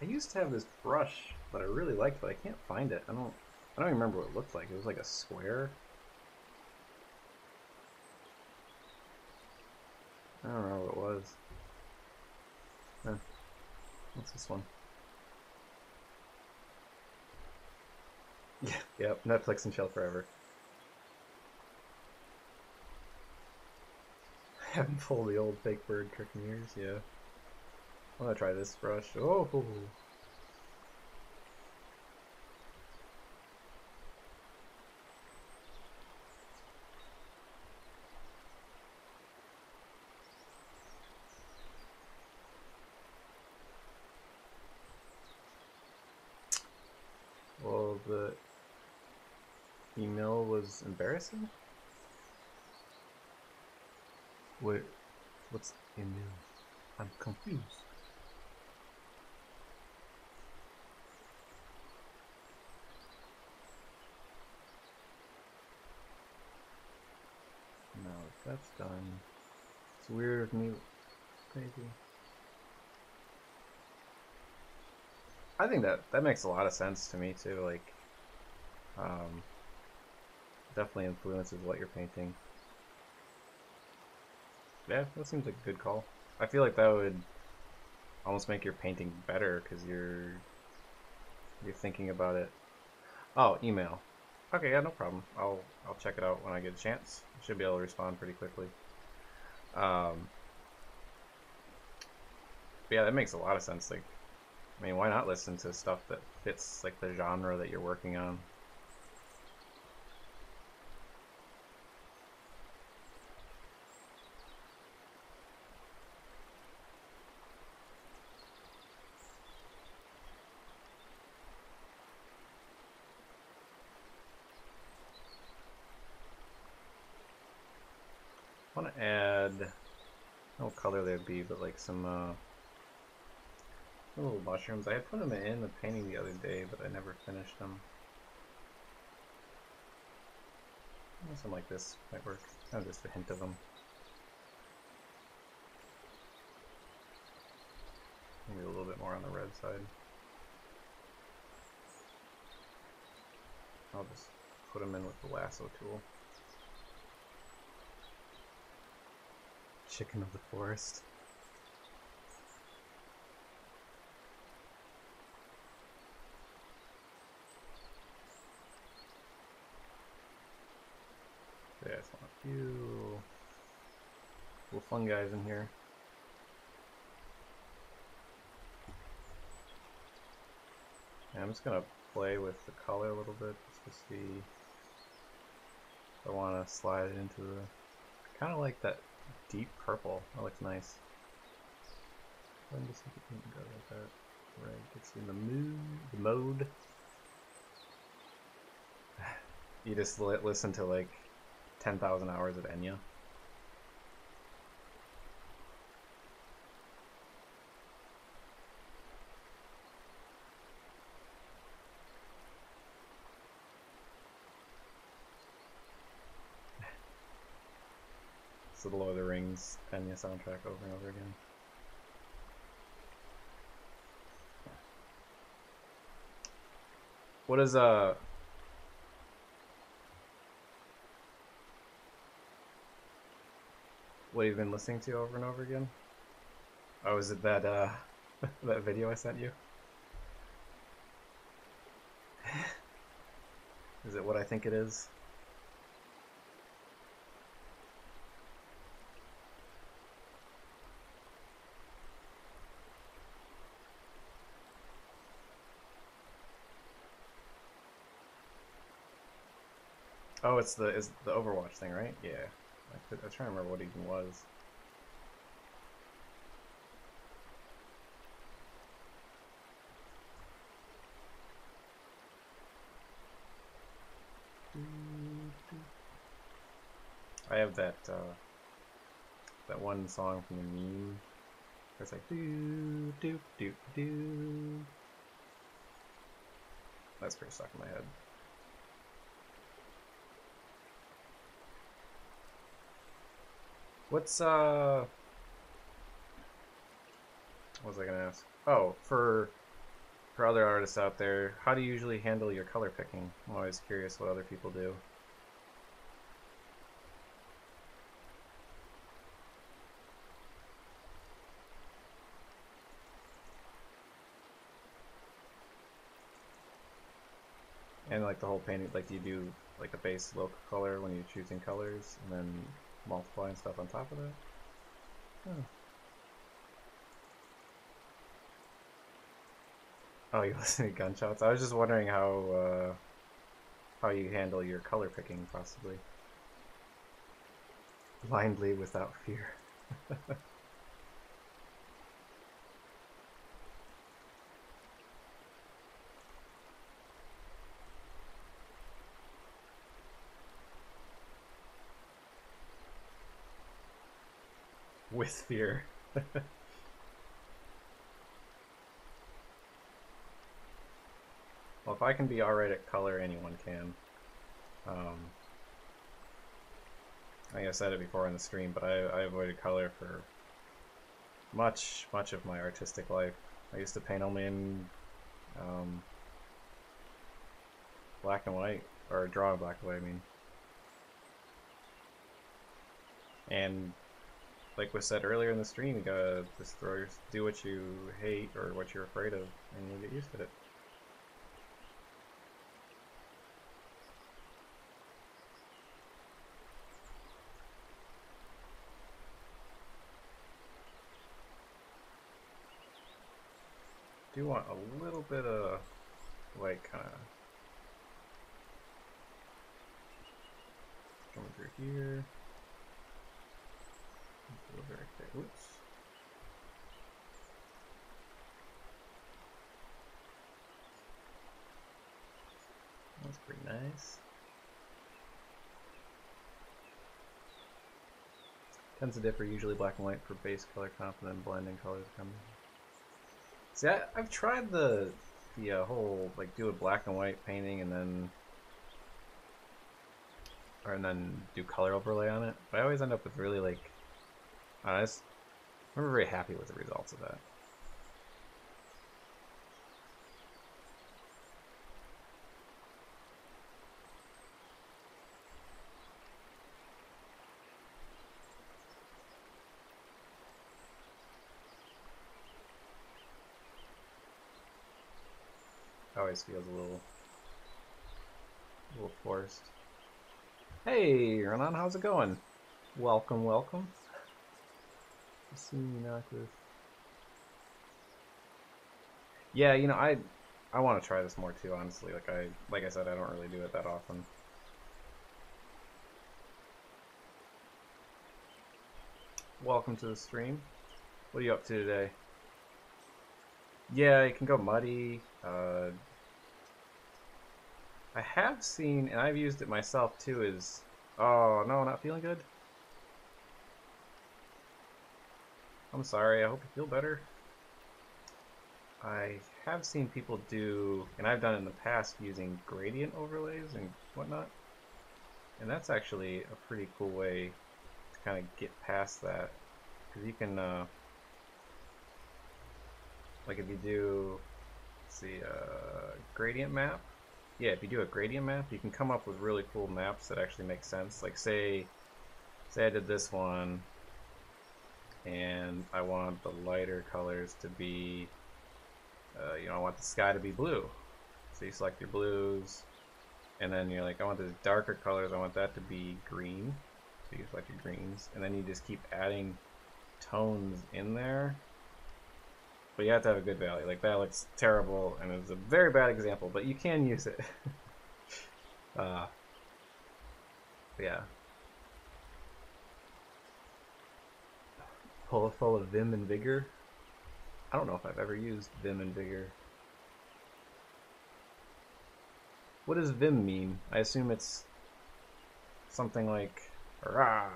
I used to have this brush that I really liked, but I can't find it. I don't. I don't remember what it looked like. It was like a square. I don't know what it was. Huh. What's this one? Yeah, (laughs) yep, Netflix and chill forever. I haven't pulled the old fake bird trick in years, yeah. I'm gonna try this brush. Oh! Well, the email was embarrassing? Wait, what's in there? I'm confused. No, that's done. It's weird of me, crazy. I think that that makes a lot of sense to me too. Like, um, definitely influences what you're painting. Yeah, that seems like a good call. I feel like that would almost make your painting better because you're you're thinking about it. Oh, email. Okay, yeah, no problem. I'll I'll check it out when I get a chance. Should be able to respond pretty quickly. Um, yeah, that makes a lot of sense. Like, I mean, why not listen to stuff that fits like the genre that you're working on? I want to add, there'd be, but like some uh, little mushrooms. I had put them in the painting the other day, but I never finished them. Something like this might work. Of just a hint of them. Maybe a little bit more on the red side. I'll just put them in with the lasso tool. Chicken of the forest. Just want a few little fun guys in here. I'm just gonna play with the color a little bit just to see if I want to slide it into the kind of like that deep purple. That looks nice. Let me see if we can go like that. Right, you in the mood, the mode. (sighs) You just li listen to like 10,000 hours of Enya. The Lord of the Rings Enya soundtrack over and over again. What is uh what you've been listening to over and over again? Oh, is it that uh (laughs) that video I sent you? (laughs) Is it what I think it is? Oh, it's the is the Overwatch thing, right? Yeah. I could, I trying to remember what it even was. I have that uh, that one song from the meme. It's like do do do do. That's pretty stuck in my head. What's uh what was I gonna ask? Oh, for for other artists out there, how do you usually handle your color picking? I'm always curious what other people do. And like the whole painting, like do you do like a base local color when you're choosing colors, and then multiplying stuff on top of that? Oh. Oh, (laughs) you listen to gunshots? I was just wondering how uh, how you handle your color picking, possibly. Blindly without fear. (laughs) with fear. (laughs) well, if I can be alright at color, anyone can. Um, I think I said it before on the stream, but I, I avoided color for much, much of my artistic life. I used to paint only in um, black and white, or drawing black and white, I mean. And like was said earlier in the stream, you gotta just throw your, do what you hate or what you're afraid of, and you'll get used to it. Do want a little bit of like kind of coming through here. Thick. Oops. That's pretty nice. Tends to differ, usually black and white for base color comp and then blending colors come. See, I, I've tried the the uh, whole like do a black and white painting and then or and then do color overlay on it, but I always end up with really like I was never very happy with the results of that. Always feels a little, a little forced. Hey, Renan, how's it going? Welcome, welcome. See innocuous. Yeah, you know, I I want to try this more too, honestly. Like I like I said, I don't really do it that often. Welcome to the stream. What are you up to today? Yeah, it can go muddy. Uh, I have seen, and I've used it myself too, is... Oh, no, not feeling good? I'm sorry, I hope you feel better. I have seen people do, and I've done in the past, using gradient overlays and whatnot. And that's actually a pretty cool way to kind of get past that. Because you can, uh, like if you do, let's see, uh, gradient map. Yeah, if you do a gradient map, you can come up with really cool maps that actually make sense. Like say, say I did this one, and I want the lighter colors to be, uh, you know, I want the sky to be blue. So you select your blues, and then you're like, I want the darker colors, I want that to be green. So you select your greens, and then you just keep adding tones in there. But you have to have a good value. Like that looks terrible, and it's a very bad example, but you can use it. (laughs) uh, yeah, full, full of vim and vigor. I don't know if I've ever used vim and vigor. What does vim mean? I assume it's something like rah.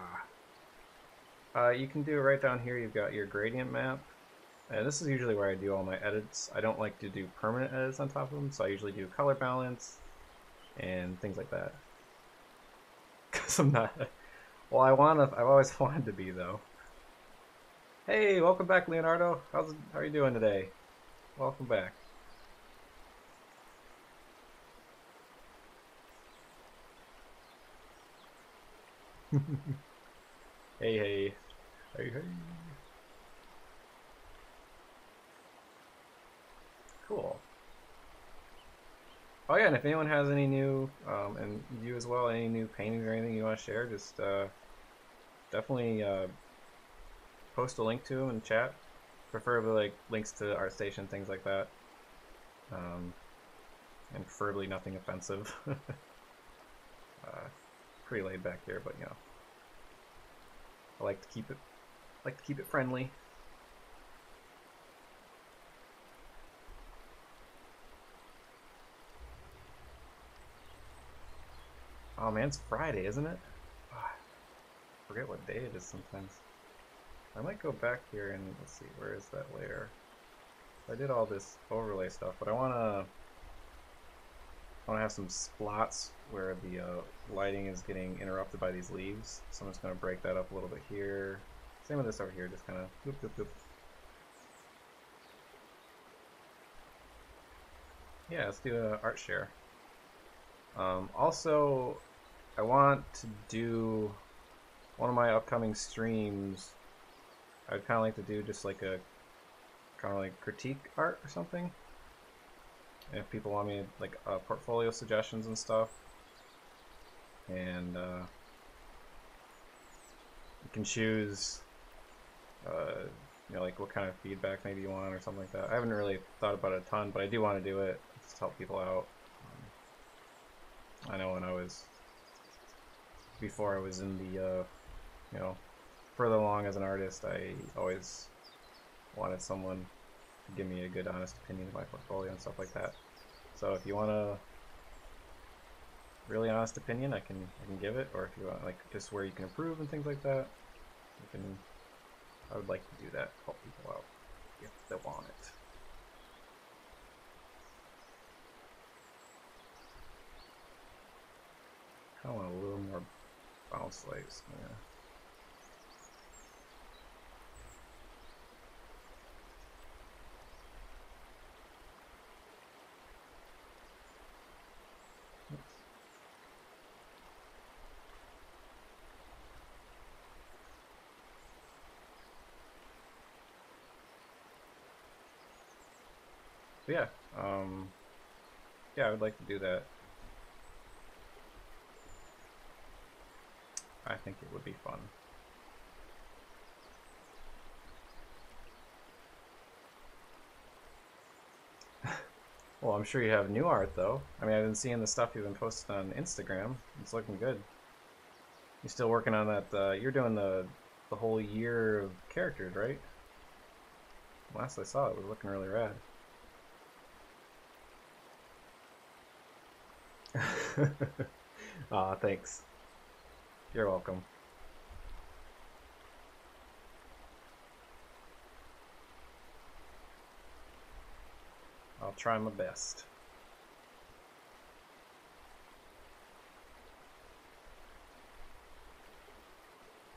Uh, you can do it right down here. You've got your gradient map. And this is usually where I do all my edits. I don't like to do permanent edits on top of them, so I usually do color balance and things like that. (laughs) Because I'm not... Well, I want to... I've always (laughs) wanted to be, though. Hey, welcome back, Leonardo. How's how are you doing today? Welcome back. (laughs) hey, hey, hey, hey. Cool. Oh yeah, and if anyone has any new, um, and you as well, any new paintings or anything you want to share, just uh, definitely uh, post a link to them in chat. Preferably like links to ArtStation, things like that. Um, and preferably nothing offensive. (laughs) uh, pretty laid back here, but you know, I like to keep it, like to keep it friendly. Oh man, it's Friday, isn't it? Oh, I forget what day it is sometimes. I might go back here and let's see, where is that layer? I did all this overlay stuff, but I want to I want to have some spots where the uh, lighting is getting interrupted by these leaves. So I'm just going to break that up a little bit here. Same with this over here, just kind of whoop, whoop, whoop. Yeah, let's do a art share. Um, also, I want to do one of my upcoming streams. I'd kind of like to do just like a kind of like critique art or something. And if people want me like uh, portfolio suggestions and stuff, and uh, you can choose, uh, you know, like what kind of feedback maybe you want or something like that. I haven't really thought about it a ton, but I do want to do it just to help people out. Um, I know when I was before I was in the, uh, you know, further along as an artist, I always wanted someone to give me a good, honest opinion of my portfolio and stuff like that. So if you want a really honest opinion, I can I can give it, or if you want like just where you can improve and things like that, you can. I would like to do that, help people out if they want it. I want a little more bounce lights. Yeah. So yeah, um, yeah, I would like to do that. I think it would be fun. (laughs) well, I'm sure you have new art though. I mean, I've been seeing the stuff you've been posting on Instagram. It's looking good. You're still working on that. Uh, you're doing the the whole year of characters, right? Last I saw it, it was looking really rad. (laughs) Aw, thanks. You're welcome. I'll try my best.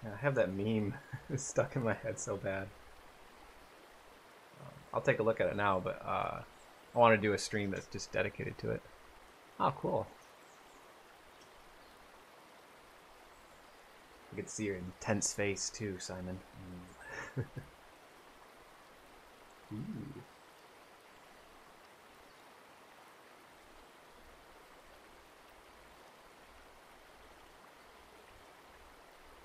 I have that meme (laughs) stuck in my head so bad. I'll take a look at it now, but uh, I want to do a stream that's just dedicated to it. Oh, cool. I could see your intense face too, Simon. Mm. Ooh.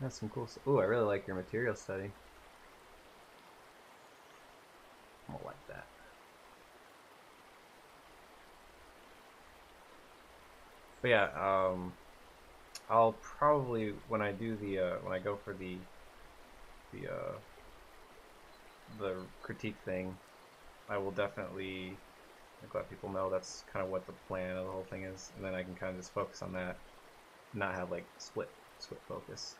That's some cool stuff. Ooh, I really like your material study. I'm gonna like that. But yeah, um, I'll probably when I do the uh, when I go for the the uh, the critique thing, I will definitely like, let people know that's kind of what the plan of the whole thing is, and then I can kind of just focus on that, not have like split split focus.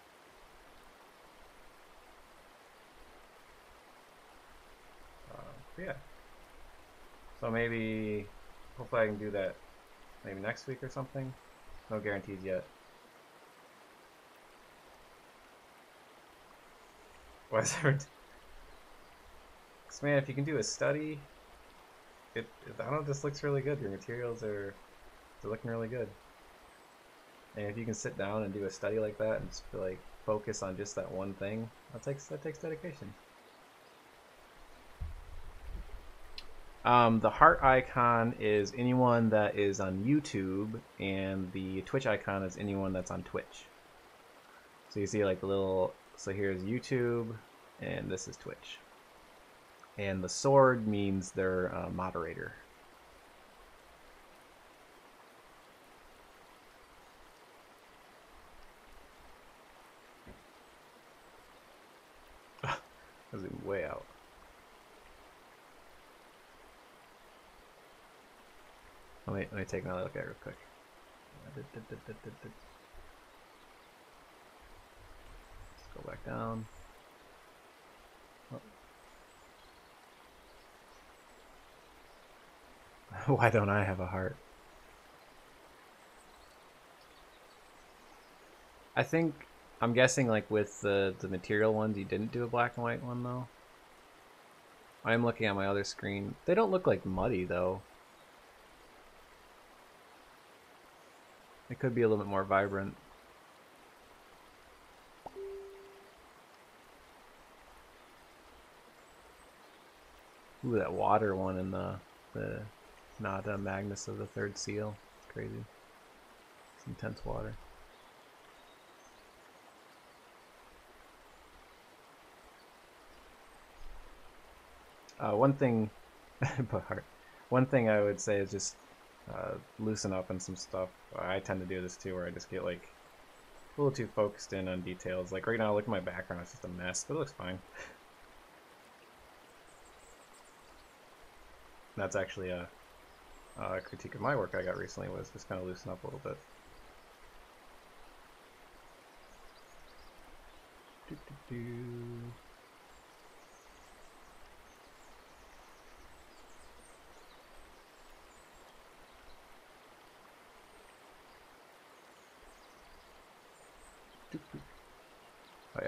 Uh, yeah. So maybe, hopefully I can do that maybe next week or something. No guarantees yet. Why is (laughs) there? Cause man, if you can do a study, it, it I don't know. This looks really good. Your materials are they're looking really good. And if you can sit down and do a study like that and just like focus on just that one thing, that takes that takes dedication. Um, the heart icon is anyone that is on YouTube, and the Twitch icon is anyone that's on Twitch. So you see like the little, so here's YouTube, and this is Twitch. And the sword means their uh, moderator. Zoom way out. Let me, let me take another look at it real quick. Uh, Let's go back down. Oh. (laughs) Why don't I have a heart? I think I'm guessing like with the the material ones you didn't do a black and white one though. I'm looking at my other screen. They don't look like muddy though. It could be a little bit more vibrant. Ooh, that water one in the the uh, Magnus of the Third Seal. It's crazy. It's intense water. Uh, one thing, (laughs) Bahar, one thing I would say is just uh, loosen up on some stuff. I tend to do this too, where I just get like a little too focused in on details. Like right now, look at my background; it's just a mess, but it looks fine. That's actually a, a critique of my work I got recently was just kind of loosen up a little bit. Doo -doo -doo.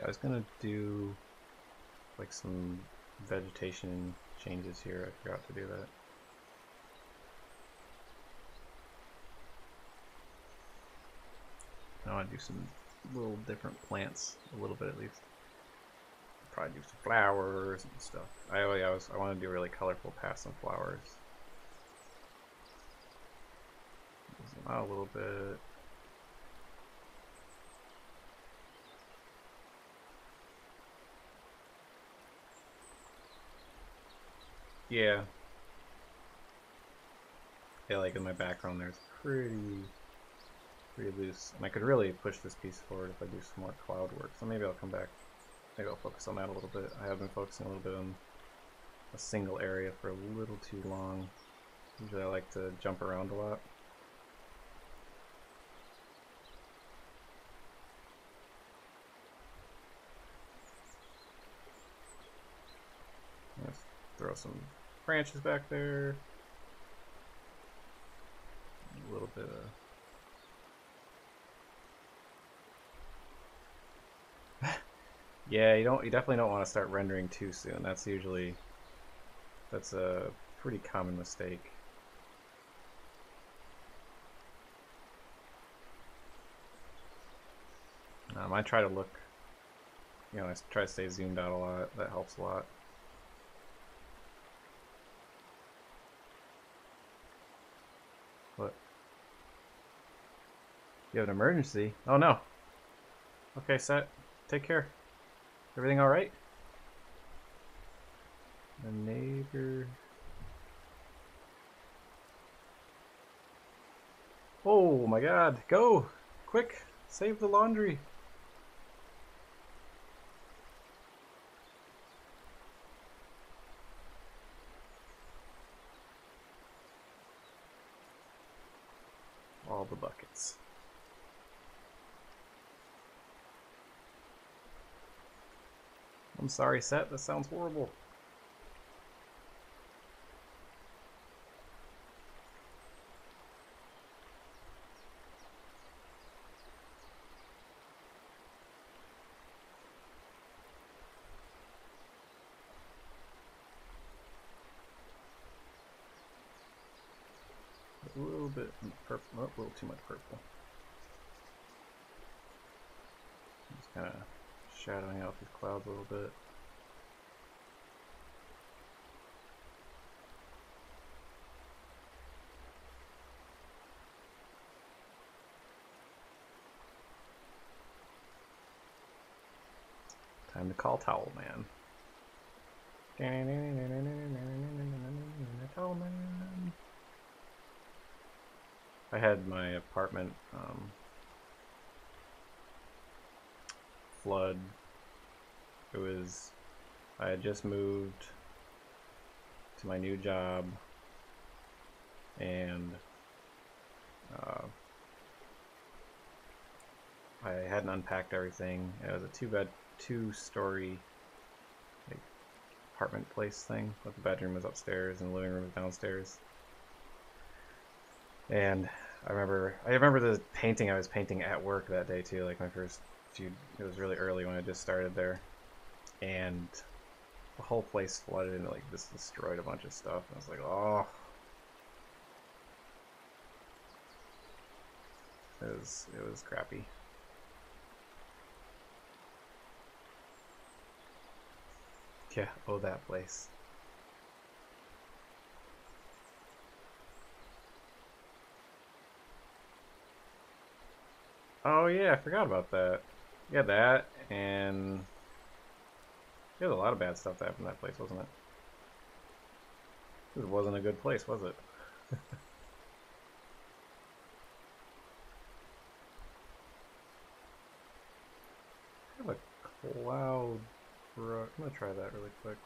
I was gonna do like some vegetation changes here. I forgot to do that. I want to do some little different plants, a little bit at least. Probably do some flowers and stuff. I oh yeah, I was I want to do really colorful past some flowers. Zoom out a little bit. Yeah. Yeah, like in my background there's pretty pretty loose. And I could really push this piece forward if I do some more cloud work. So maybe I'll come back. Maybe I'll focus on that a little bit. I have been focusing a little bit on a single area for a little too long. Usually I like to jump around a lot. Let's throw some branches back there. A little bit of (laughs) yeah, you don't you definitely don't want to start rendering too soon. That's usually that's a pretty common mistake. Um, I try to look, you know, I try to stay zoomed out a lot. That helps a lot. What? You have an emergency? Oh no. Okay, set. Take care. Everything alright? The neighbor. Oh my god, go! Quick! Save the laundry! All the buckets. I'm sorry, Set, that sounds horrible. A little bit purple, oh, a little too much purple. Just kind of shadowing out these clouds a little bit. Time to call Towel Man. Towel Man. I had my apartment um, flood. It was, I had just moved to my new job and uh, I hadn't unpacked everything. It was a two bed, two story like, apartment place thing, but the bedroom was upstairs and the living room was downstairs. And I remember I remember the painting I was painting at work that day too, like my first few it was really early when I just started there. And the whole place flooded and like just destroyed a bunch of stuff. And I was like, oh it was it was crappy. Yeah, oh that place. Oh yeah, I forgot about that. Yeah, that and there's a lot of bad stuff that happened in that place, wasn't it? This wasn't a good place, was it? (laughs) I have a cloud brush. I'm gonna try that really quick.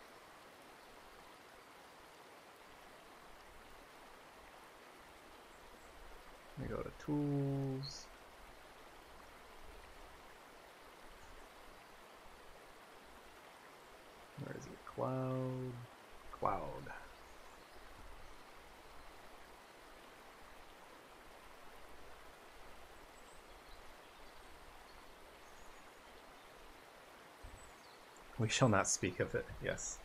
Let me go to tools. Where is it? Cloud. Cloud. We shall not speak of it, yes.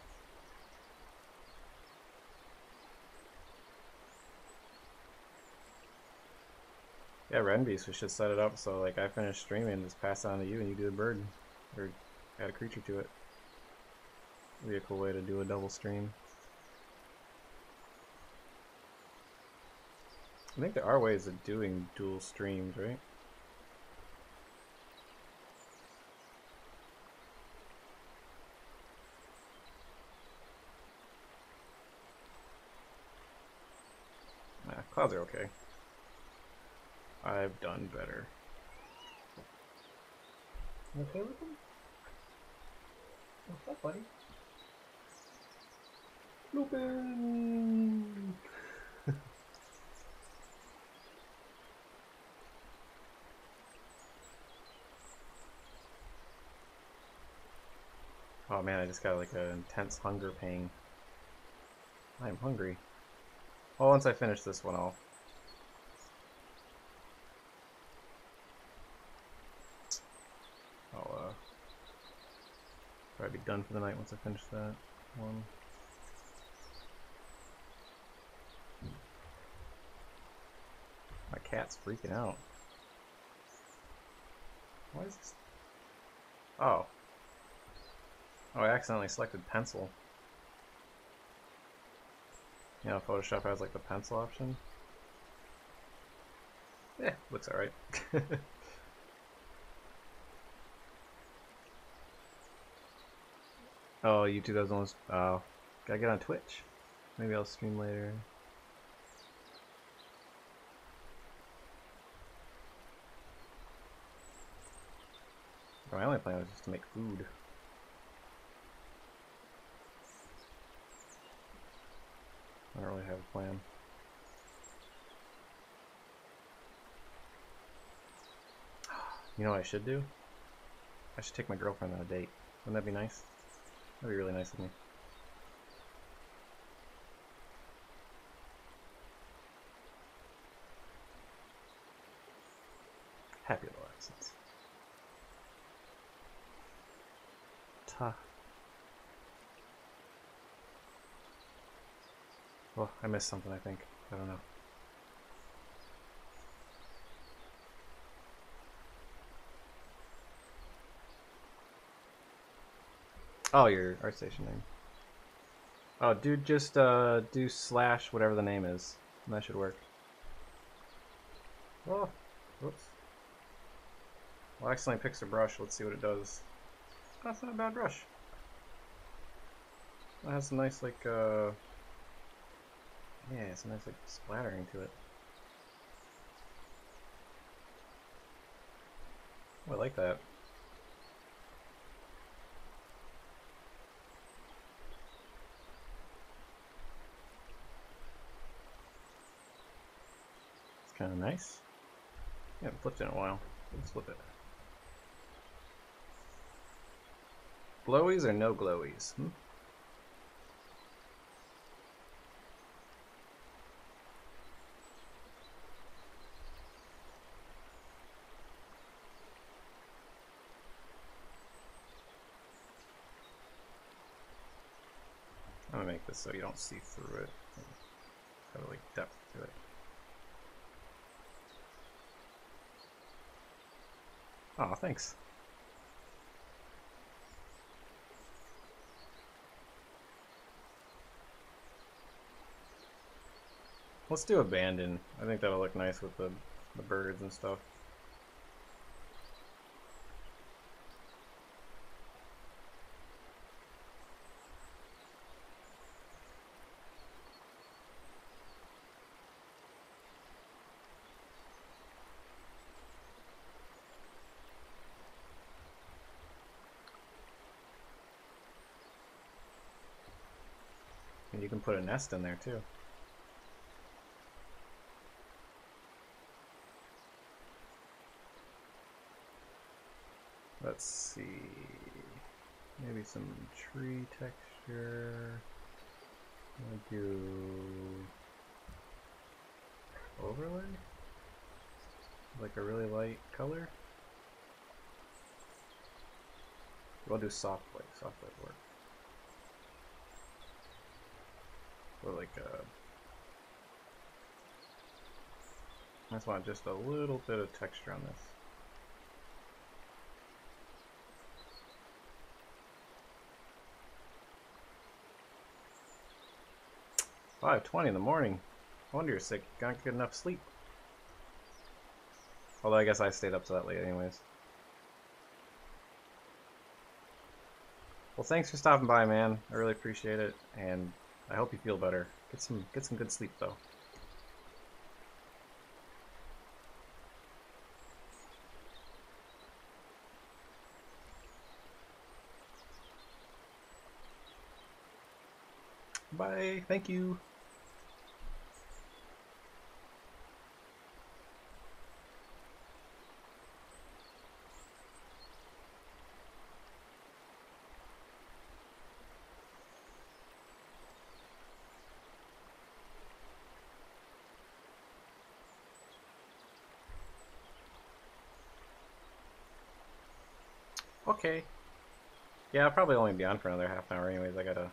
Yeah, Renbeast, we should set it up so like I finish streaming, just pass it on to you and you do the bird. Or add a creature to it. Be a cool way to do a double stream. I think there are ways of doing dual streams, right? Nah, clouds are okay. I've done better. Okay with them? What's up, buddy? Lupin! oh man, I just got like an intense hunger pain. I'm hungry. Well, once I finish this one, I'll. I'll, uh. Probably be done for the night once I finish that one. My cat's freaking out. Why is this? Oh. Oh, I accidentally selected pencil. You know, Photoshop has like the pencil option. Yeah, looks alright. (laughs) oh, YouTube doesn't Oh. Gotta get on Twitch. Maybe I'll stream later. My only plan was just to make food. I don't really have a plan. (sighs) You know what I should do? I should take my girlfriend on a date. Wouldn't that be nice? That'd be really nice of me. Happy little accents. Ta. Well, I missed something, I think. I don't know. Oh, your ArtStation name. Oh, dude, just uh, do slash whatever the name is. And that should work. Oh, whoops. Well, I accidentally picked a brush. Let's see what it does. That's not a bad brush. It has a nice, like, uh... Yeah, it's a nice, like, splattering to it. Oh, I like that. It's kind of nice. Yeah, haven't flipped in a while. Let's flip it. Glowies or no glowies? Hmm? I'm gonna make this so you don't see through it. Have like depth to it. Oh, thanks. Let's do abandon. I think that'll look nice with the, the birds and stuff. And you can put a nest in there too. Let's see. Maybe some tree texture. I'll do overlay. Like a really light color. We'll do soft white. Soft white work. Or like a. I just want just a little bit of texture on this. Five twenty in the morning. I wonder you're sick. You got good enough sleep. Although I guess I stayed up to that late anyways. Well, thanks for stopping by, man. I really appreciate it, and I hope you feel better. Get some get some good sleep though. Bye. Thank you. Okay. Yeah, I'll probably only be on for another half an hour anyways. I gotta...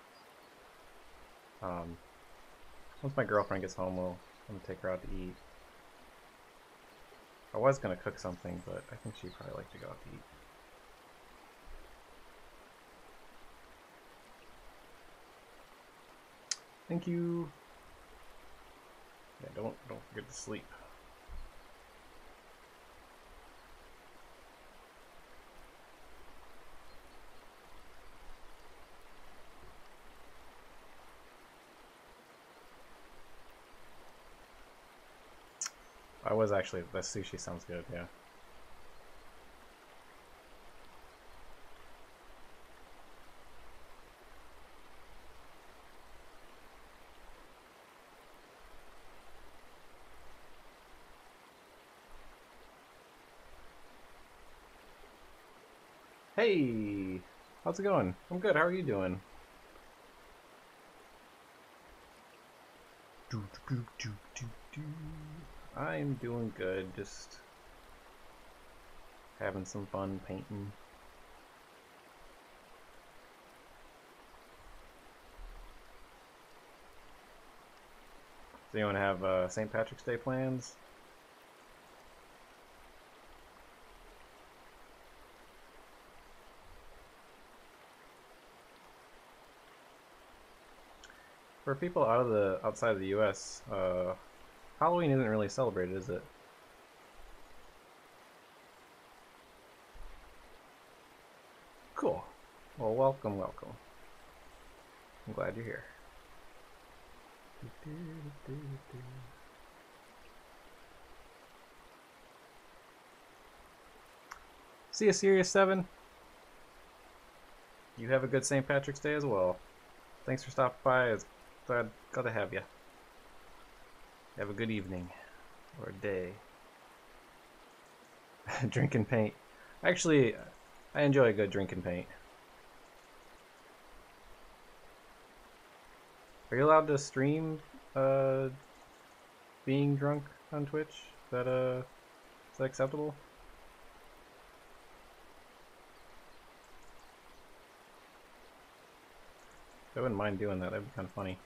Um, once my girlfriend gets home, we'll I'm gonna take her out to eat. I was gonna cook something, but I think she'd probably like to go out to eat. Thank you. Yeah, don't don't forget to sleep. Was actually, the sushi sounds good, yeah. Hey, how's it going? I'm good. How are you doing? Do, do, do, do, do. I'm doing good, just having some fun painting. Does anyone have uh, St. Patrick's Day plans? For people out of the outside of the U.S., uh, Halloween isn't really celebrated, is it? Cool. Well, welcome, welcome. I'm glad you're here. See you, Serious 7. You have a good St. Patrick's Day as well. Thanks for stopping by. It's glad, glad to have you. Have a good evening or day. (laughs) Drinking paint. Actually, I enjoy a good drinking paint. Are you allowed to stream uh, being drunk on Twitch? Is that, uh, is that acceptable? I wouldn't mind doing that. That'd be kind of funny.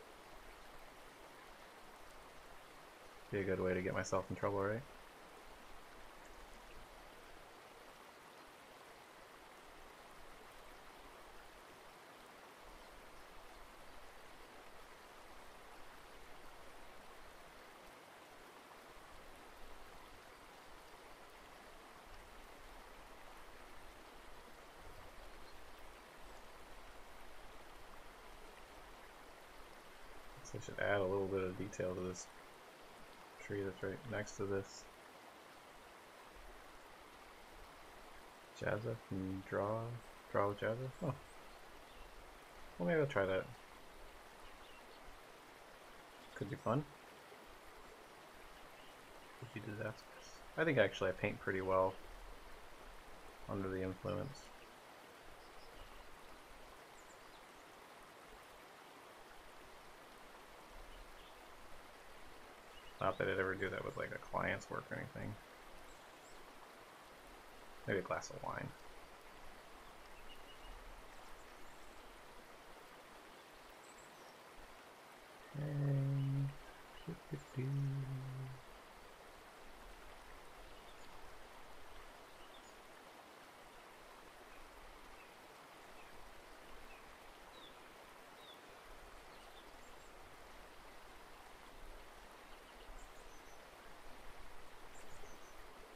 Be a good way to get myself in trouble, right? I should add a little bit of detail to this tree that's right next to this. Jazza and draw, draw with Jazza. Oh, well maybe I'll try that. Could be fun. Could be disastrous. I think actually I paint pretty well under the influence. Not that I'd ever do that with like a client's work or anything. Maybe a glass of wine.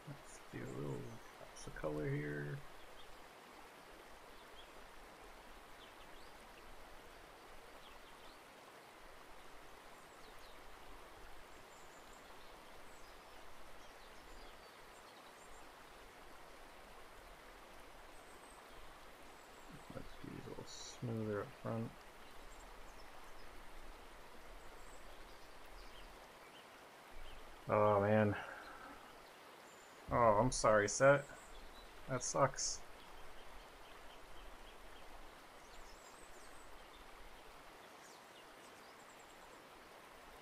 Let's do a little pops of color here. Let's do these a little smoother up front. Oh man. Oh, I'm sorry, set. That sucks.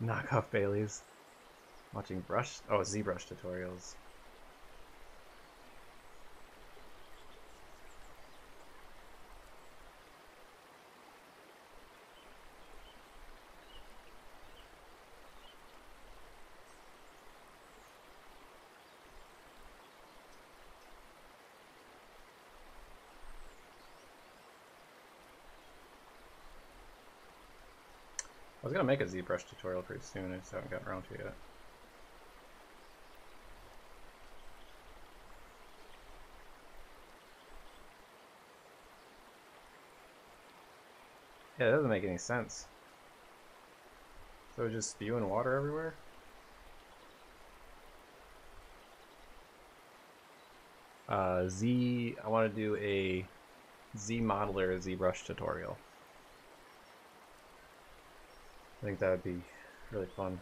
Knock off Bailey's. Watching brush. Oh, ZBrush tutorials. Gonna make a ZBrush tutorial pretty soon, I just haven't gotten around to it yet. Yeah, that doesn't make any sense. So just spewing water everywhere? Uh, Z, I want to do a ZModeler ZBrush tutorial. I think that would be really fun.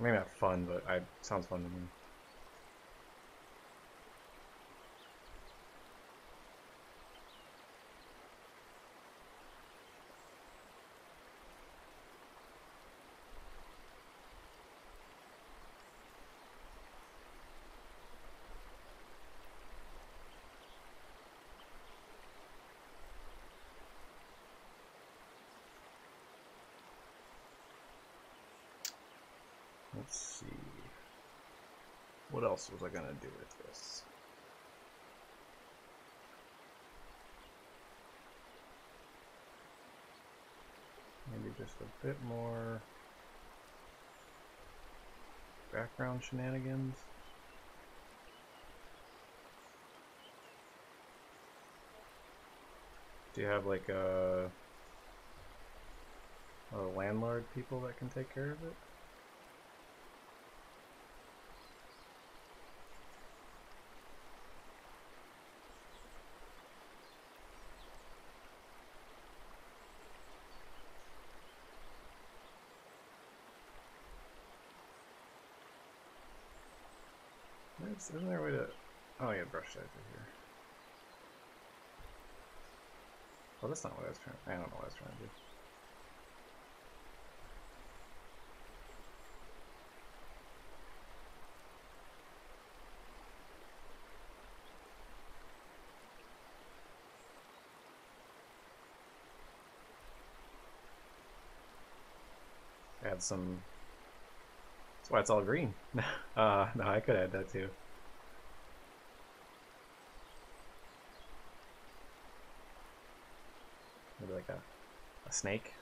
Maybe not fun, but I sounds fun to me. Let's see. What else was I gonna do with this? Maybe just a bit more background shenanigans. Do you have like a, a landlord people that can take care of it? Is, isn't there a way to... Oh, yeah, brush that through here. Well, that's not what I was trying... I don't know what I was trying to do. Add some that's why it's all green. (laughs) uh, no, I could add that too. like a, a snake.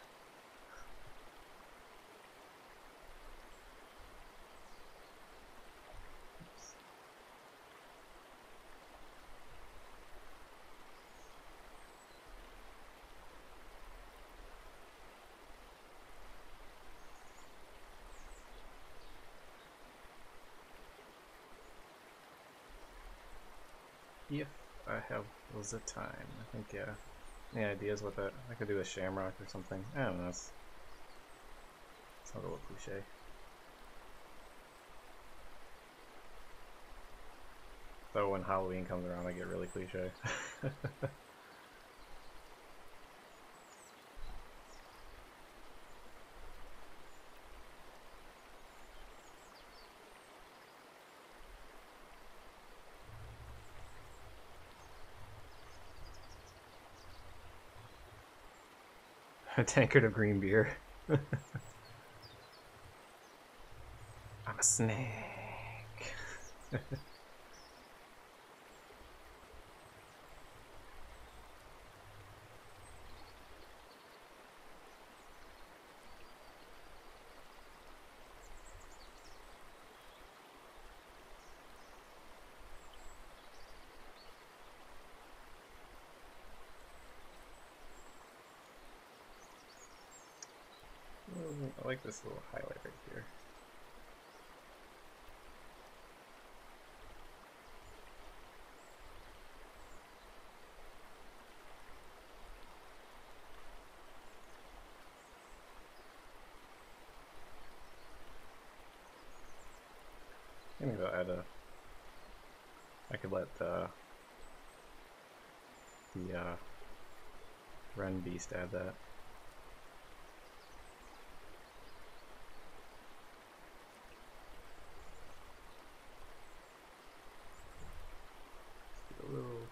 If I have was the time, I think yeah. Any ideas with it? I could do a shamrock or something. I don't know. It's, it's not a little cliche. So when Halloween comes around, I get really cliche. (laughs) a tankard of green beer. (laughs) I'm a snake. (laughs) Mm, I like this little highlight right here. Maybe I'll add a. I could let uh, the uh, Ren Beast add that. A little.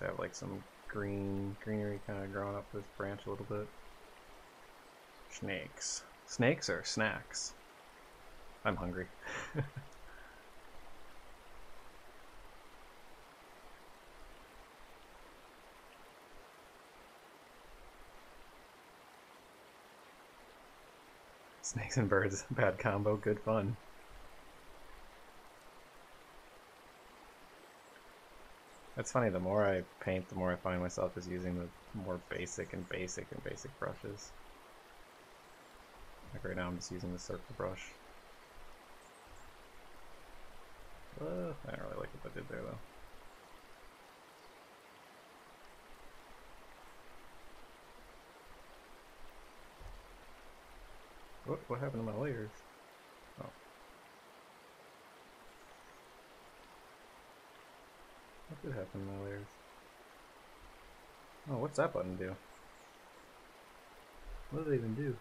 Have like some green greenery kind of growing up this branch a little bit. Snakes. Snakes or snacks? I'm hungry. (laughs) Snakes and birds, (laughs) bad combo, good fun. It's funny, the more I paint, the more I find myself just using the more basic and basic and basic brushes. Like right now I'm just using the circle brush. Uh, I don't really like what I did there though. What, what happened to my layers? What did happen to layers? Oh, what's that button do? What does it even do?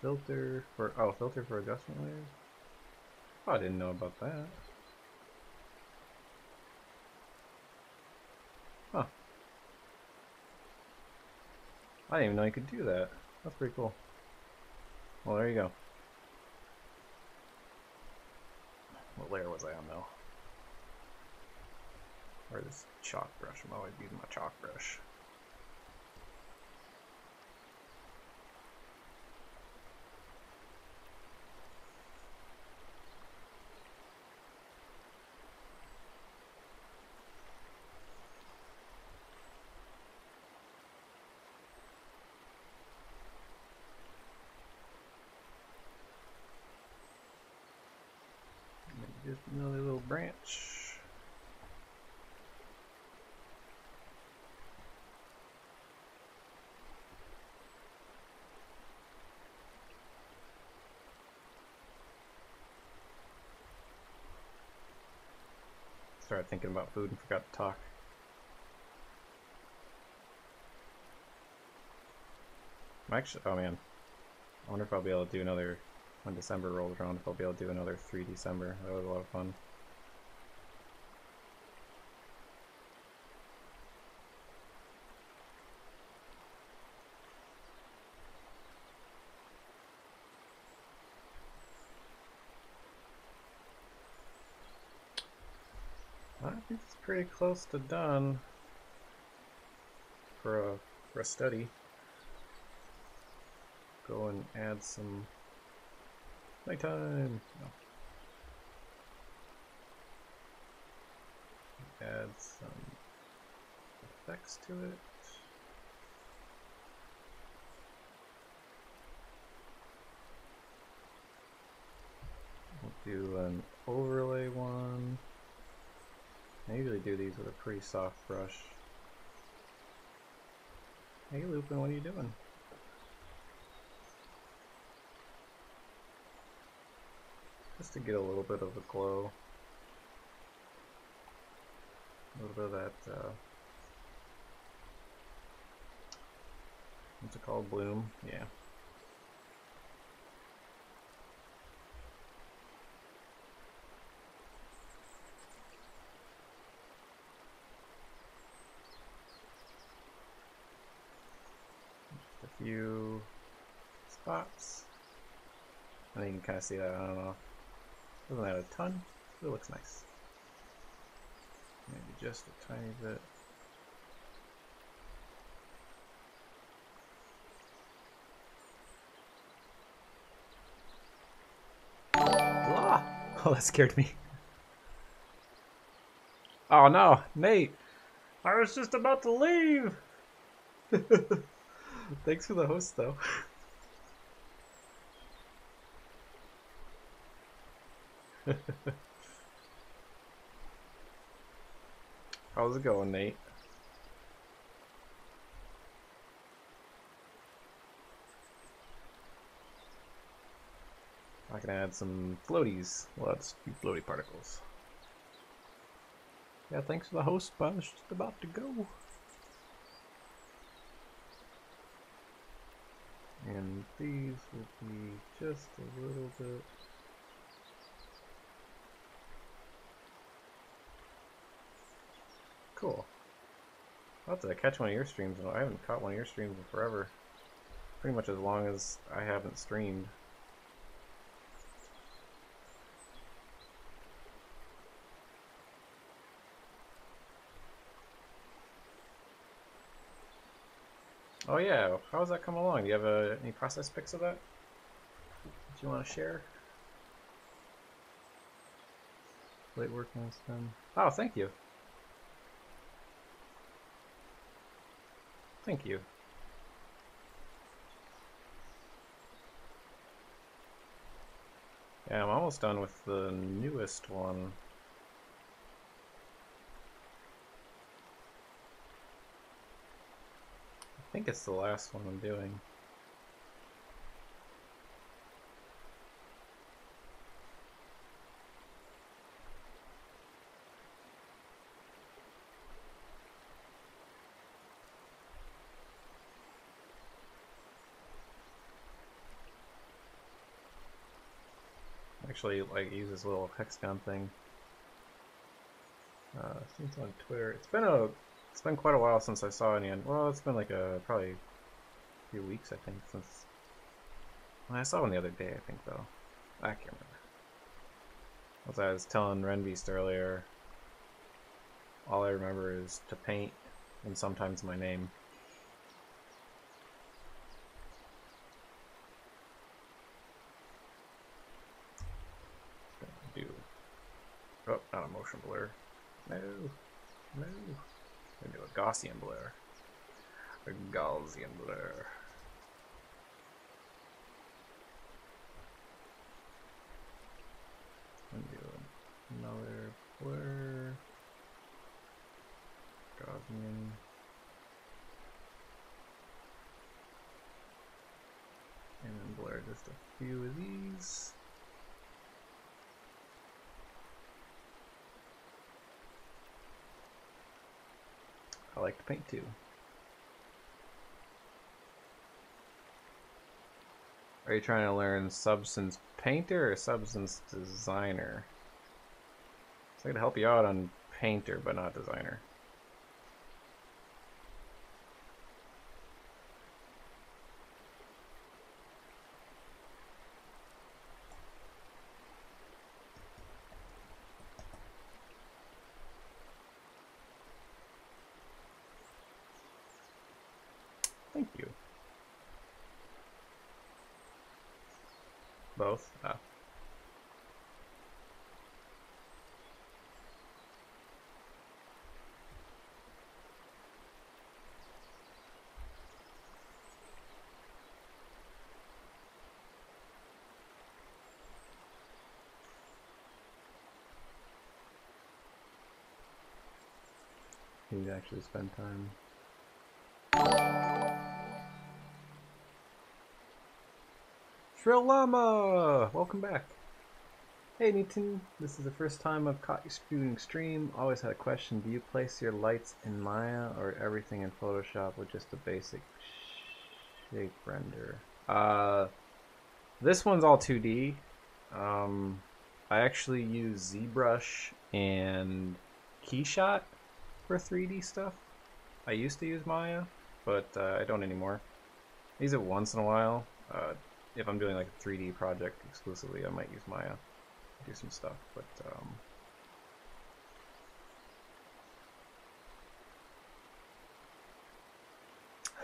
Filter for, oh, filter for adjustment layers? Oh, I didn't know about that. Huh. I didn't even know you could do that. That's pretty cool. Well, there you go. What layer was I on though? Or this chalk brush? I'm always using my chalk brush. Maybe just another little branch. Started thinking about food and forgot to talk. I'm actually, oh man, I wonder if I'll be able to do another when December rolls around. If I'll be able to do another three December, that was a lot of fun. pretty close to done for a, for a study. Go and add some nighttime. No. add some effects to it. Do an overlay one. I usually do these with a pretty soft brush. Hey Lupin, what are you doing? Just to get a little bit of a glow. A little bit of that, uh, what's it called, bloom? Yeah. Just a few spots. I think you can kind of see that, I don't know. Doesn't add a ton, but it looks nice. Maybe just a tiny bit. Ah! (laughs) Oh, that scared me. Oh no, Nate! I was just about to leave! (laughs) Thanks for the host, though. (laughs) (laughs) How's it going, Nate? I can add some floaties. Well, that's a few floaty particles. Yeah, thanks for the host, but I just about to go. And these will be just a little bit. Cool. I'll have to catch one of your streams. I haven't caught one of your streams in forever. Pretty much as long as I haven't streamed. Oh yeah, how's that come along? Do you have uh, any process pics of that? Do you want to share? Late working on them. Oh, thank you. Thank you. Yeah, I'm almost done with the newest one. I think it's the last one I'm doing. Actually, like use this little hexagon thing. Uh, it on Twitter. It's been a it's been quite a while since I saw any. Well, it's been like a probably a few weeks, I think, since. Well, I saw one the other day, I think, though. I can't remember. As I was telling Renbeast earlier, all I remember is to paint and sometimes my name. Do. Oh, not a motion blur. No. No. Gonna do a Gaussian blur. A Gaussian blur. And do another blur. Gaussian. And then blur just a few of these. I like to paint too. Are you trying to learn Substance Painter or Substance Designer? So I could help you out on Painter, but not Designer. Thank you. Both? Ah. opportunity to actually spend time. Shrill Llama! Welcome back. Hey Newton, this is the first time I've caught you shooting stream. Always had a question. Do you place your lights in Maya or everything in Photoshop with just a basic shape render? Uh, this one's all 2D. Um, I actually use ZBrush and Keyshot for 3D stuff. I used to use Maya, but uh, I don't anymore. I use it once in a while. Uh, if I'm doing like a 3D project exclusively, I might use Maya do some stuff. But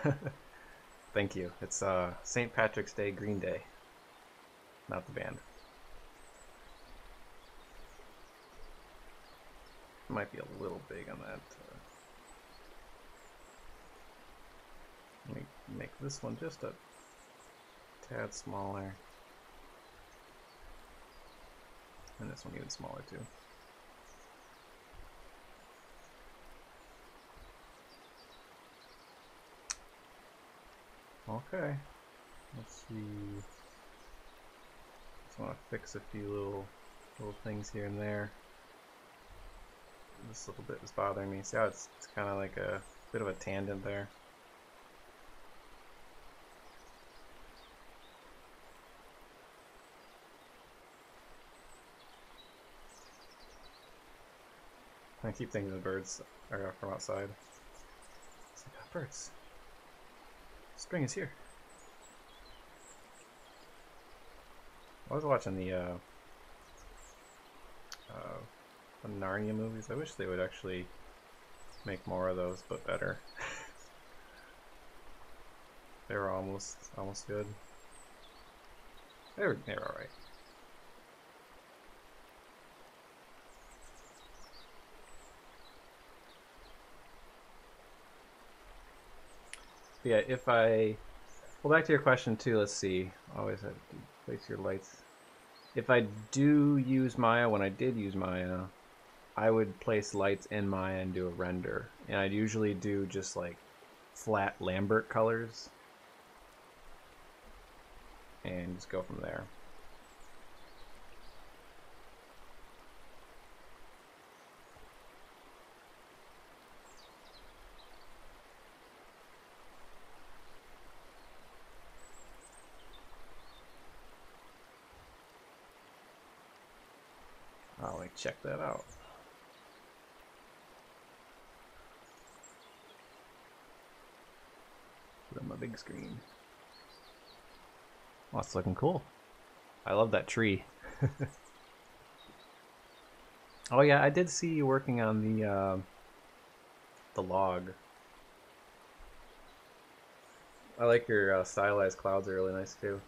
um... (laughs) thank you. It's uh, St. Patrick's Day Green Day, not the band. Might be a little big on that. Uh, let me make this one just a tad smaller. And this one even smaller too. Okay. Let's see. Just want to fix a few little little things here and there. This little bit is bothering me. See how it's, it's kind of like a bit of a tangent there. I keep thinking the birds are from outside. It's like, oh, birds. Spring is here. I was watching the, uh, uh, the Narnia movies. I wish they would actually make more of those, but better. (laughs) they were almost, almost good. They were, they were alright. yeah, if I well back to your question too. Let's see. Always have to place your lights. If I do use Maya, when I did use Maya, I would place lights in Maya and do a render, and I'd usually do just like flat Lambert colors, and just go from there. check that out. Put on my big screen. Oh, it's looking cool. I love that tree. (laughs) oh yeah, I did see you working on the uh, the log. I like your uh, stylized clouds are really nice too.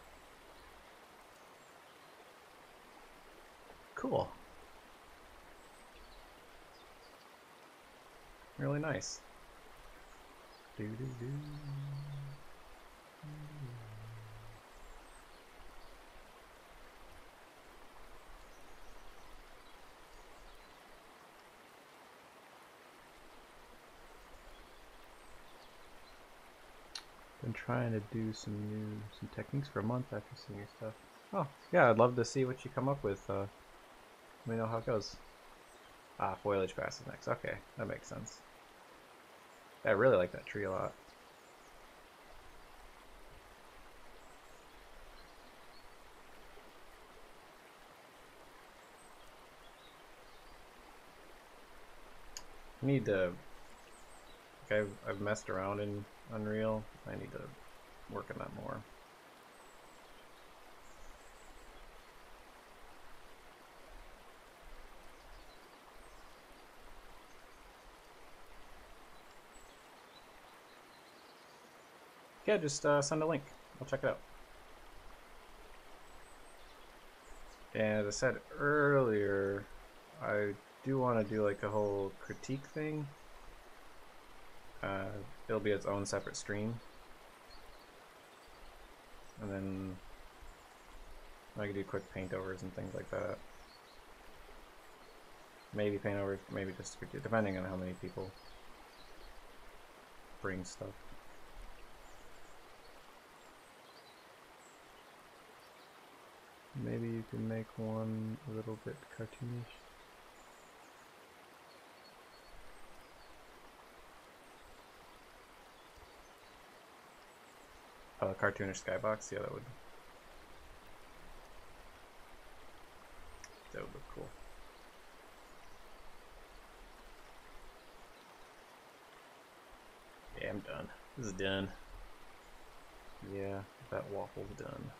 Cool. really nice. Do, do, do. Been trying to do some new some techniques for a month after seeing your stuff. Oh, yeah, I'd love to see what you come up with. Uh, let me know how it goes. Ah, foliage pass is next. Okay, that makes sense. I really like that tree a lot. I need to like I've, I've messed around in Unreal. I need to work on that more. yeah, just uh, send a link. I'll check it out. And as I said earlier, I do want to do like a whole critique thing. Uh, it'll be its own separate stream. And then I can do quick paint overs and things like that. Maybe paint overs, maybe just depending on how many people bring stuff. Maybe you can make one a little bit cartoonish. Uh, oh, cartoonish skybox? Yeah, that would that would look cool. Yeah, I'm done. This is done. Yeah, that waffle's done.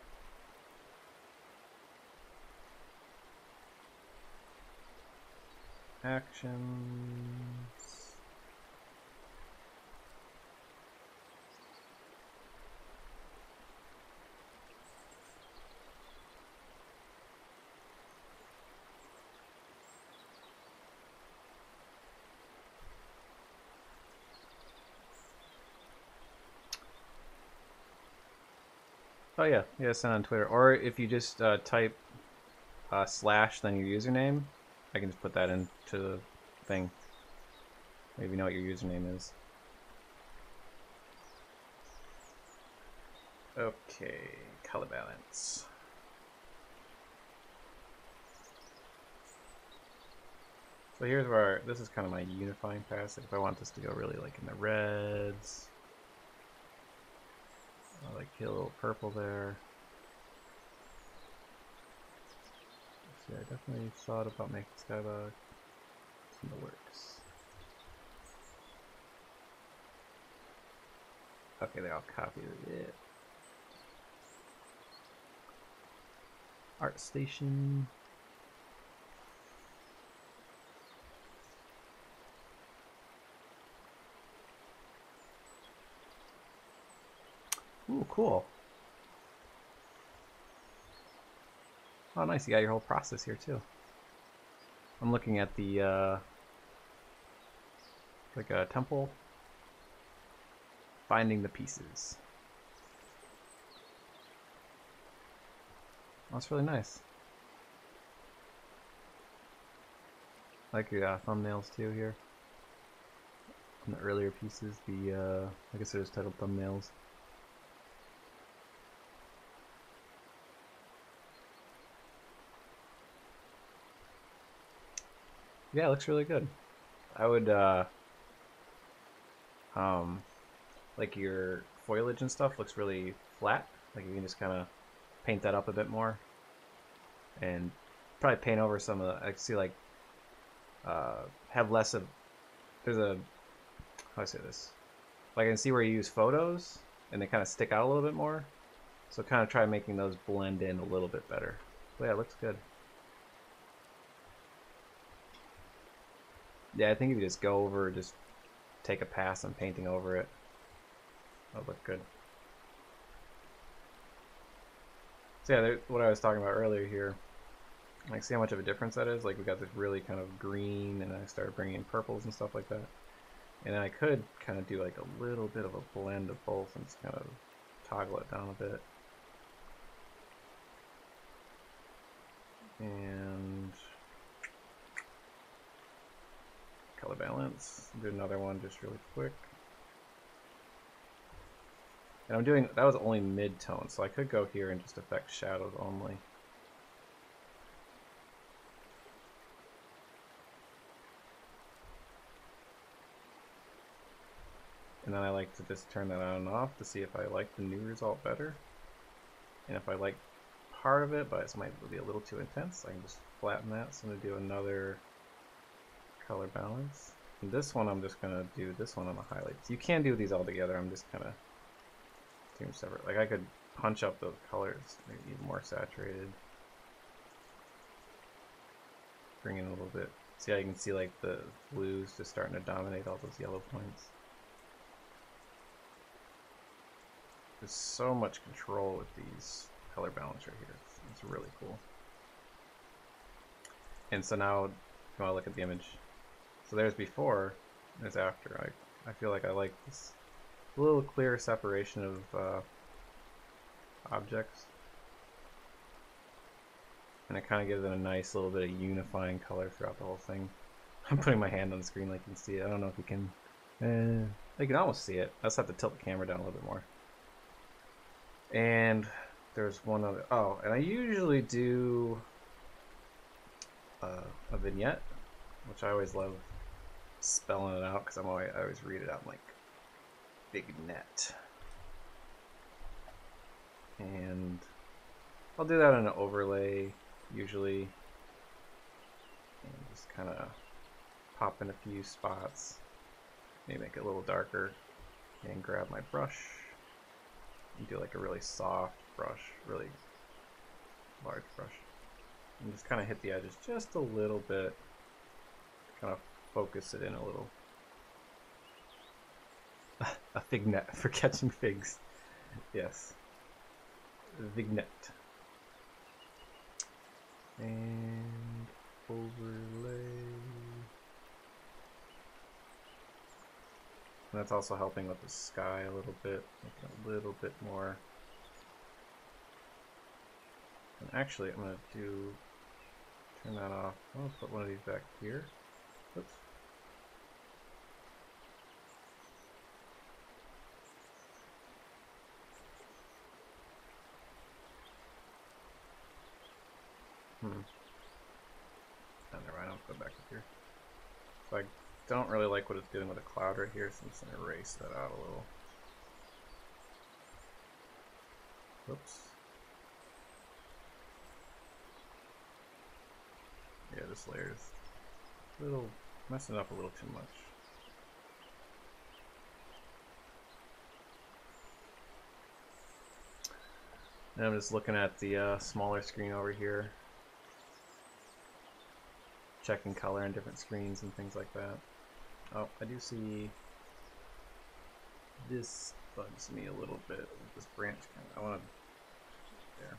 Actions. Oh yeah, yeah, send on Twitter. Or if you just uh, type uh, slash then your username, I can just put that into the thing. Maybe know what your username is. Okay, color balance. So here's where this is kind of my unifying passage. If I want this to go really like in the reds, I like a little purple there. See, I definitely thought about making. It's in the works. Okay, they all copied it. ArtStation. Ooh, cool. Oh, nice. You got your whole process here, too. I'm looking at the, uh, like a temple. Finding the pieces. That's really nice. I like your uh, thumbnails, too, here. On the earlier pieces, the, uh, I guess they're just titled thumbnails. Yeah, it looks really good. I would, uh, um, like your foliage and stuff looks really flat. Like you can just kind of paint that up a bit more. And probably paint over some of the, I see like, uh, have less of, there's a, how do I say this? Like I can see where you use photos and they kind of stick out a little bit more. So kind of try making those blend in a little bit better. But yeah, it looks good. Yeah, I think if you just go over, just take a pass on painting over it, that'll look good. So yeah, what I was talking about earlier here, like see how much of a difference that is? Like we got this really kind of green, and I started bringing in purples and stuff like that. And then I could kind of do like a little bit of a blend of both and just kind of toggle it down a bit. And color balance. Do another one just really quick. And I'm doing, that was only mid-tone, so I could go here and just affect shadows only. And then I like to just turn that on and off to see if I like the new result better. And if I like part of it, but it might be a little too intense, I can just flatten that. So I'm going to do another color balance. And this one I'm just gonna do this one on the highlights. You can do these all together, I'm just kinda doing separate. Like I could punch up those colors, maybe even more saturated. Bring in a little bit. See how you can see like the blues just starting to dominate all those yellow points. There's so much control with these color balance right here. It's, it's really cool. And so now, if you want to look at the image, so there's before, there's after. I, I feel like I like this little clearer separation of uh, objects. And it kind of gives it a nice little bit of unifying color throughout the whole thing. (laughs) I'm putting my hand on the screen like you can see it. I don't know if you can And you can almost see it. I just have to tilt the camera down a little bit more. And there's one other. Oh, and I usually do uh, a vignette, which I always love spelling it out because I'm always I always read it out like big net. And I'll do that in an overlay usually, and just kind of pop in a few spots. Maybe make it a little darker, and grab my brush and do like a really soft brush, really large brush. And just kind of hit the edges just a little bit. Kind of focus it in a little. (laughs) a fig net (laughs) for catching figs. Yes. Vignette. And overlay. And that's also helping with the sky a little bit, a little bit more. And actually, I'm going to do, turn that off. To put one of these back here. Oops. Hmm. Oh, never mind, I'll go back up here. I don't really like what it's doing with the cloud right here, so I'm just going to erase that out a little. Oops. Yeah, this layer is a little messing up a little too much. And I'm just looking at the uh, smaller screen over here, checking color on different screens and things like that. Oh, I do see this bugs me a little bit. This branch kind of, I want to, there.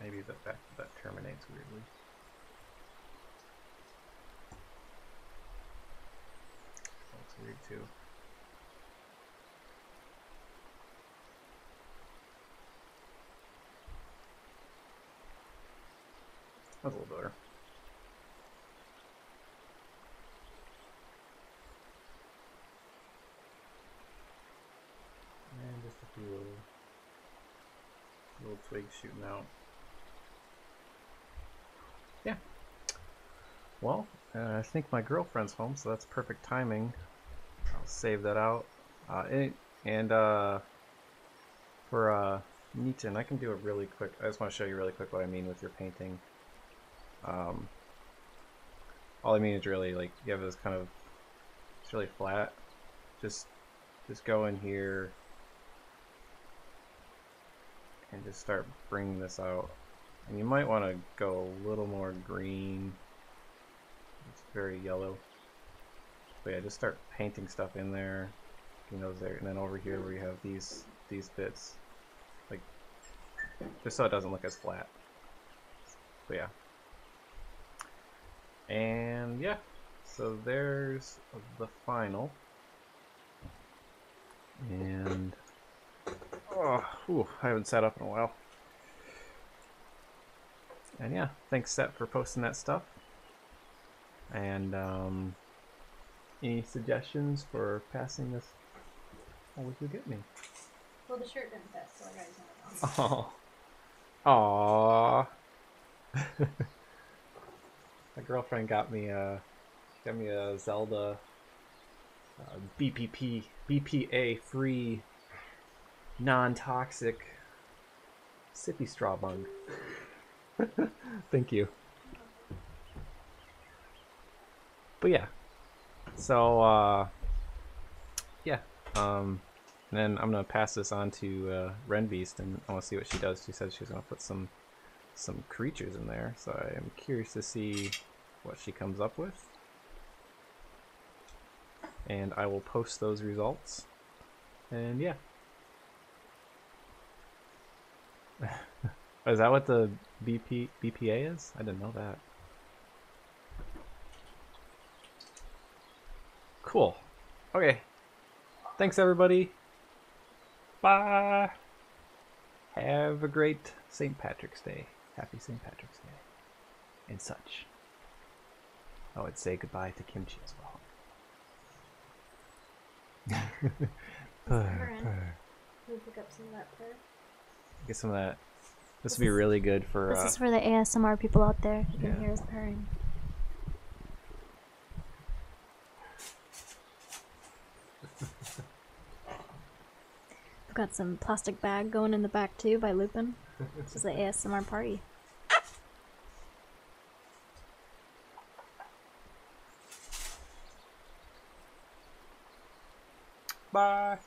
Maybe the fact that that terminates weirdly. That's weird too. That's a little better. And just a few little, little twigs shooting out. Yeah. Well, uh, I think my girlfriend's home, so that's perfect timing. I'll save that out. Uh, and, and uh, for uh, Nietzsche, I can do a really quick, I just want to show you really quick what I mean with your painting. Um, all I mean is really like you have this kind of it's really flat. Just just go in here and just start bringing this out. And you might want to go a little more green. It's very yellow. But yeah, just start painting stuff in there. You know, there, and then over here where you have these these bits, like just so it doesn't look as flat. But yeah. And yeah, so there's the final. And oh, whew, I haven't sat up in a while. And yeah, thanks Seth for posting that stuff. And um, any suggestions for passing this? What would you get me? Well, the shirt didn't fit, so I got own. Oh, aww. My girlfriend got me a got me a Zelda uh, BPP BPA free non-toxic sippy straw bug. (laughs) Thank you. But yeah, so uh, yeah, um, and then I'm gonna pass this on to uh, Renbeast, and I want to see what she does. She said she's gonna put some some creatures in there, so I am curious to see what she comes up with. And I will post those results. And yeah. (laughs) is that what the BP BPA is? I didn't know that. Cool. Okay. Thanks everybody. Bye. have a great St. Patrick's Day. Happy St. Patrick's Day. And such. I would say goodbye to kimchi as well. (laughs) purr, purr. Can we pick up some of that purr? Get some of that. This This would be is- really good for. This Uh, is for the ASMR people out there. You Yeah. can hear us purring. (laughs) We've got some plastic bag going in the back too by Lupin. This is the ASMR party. bye.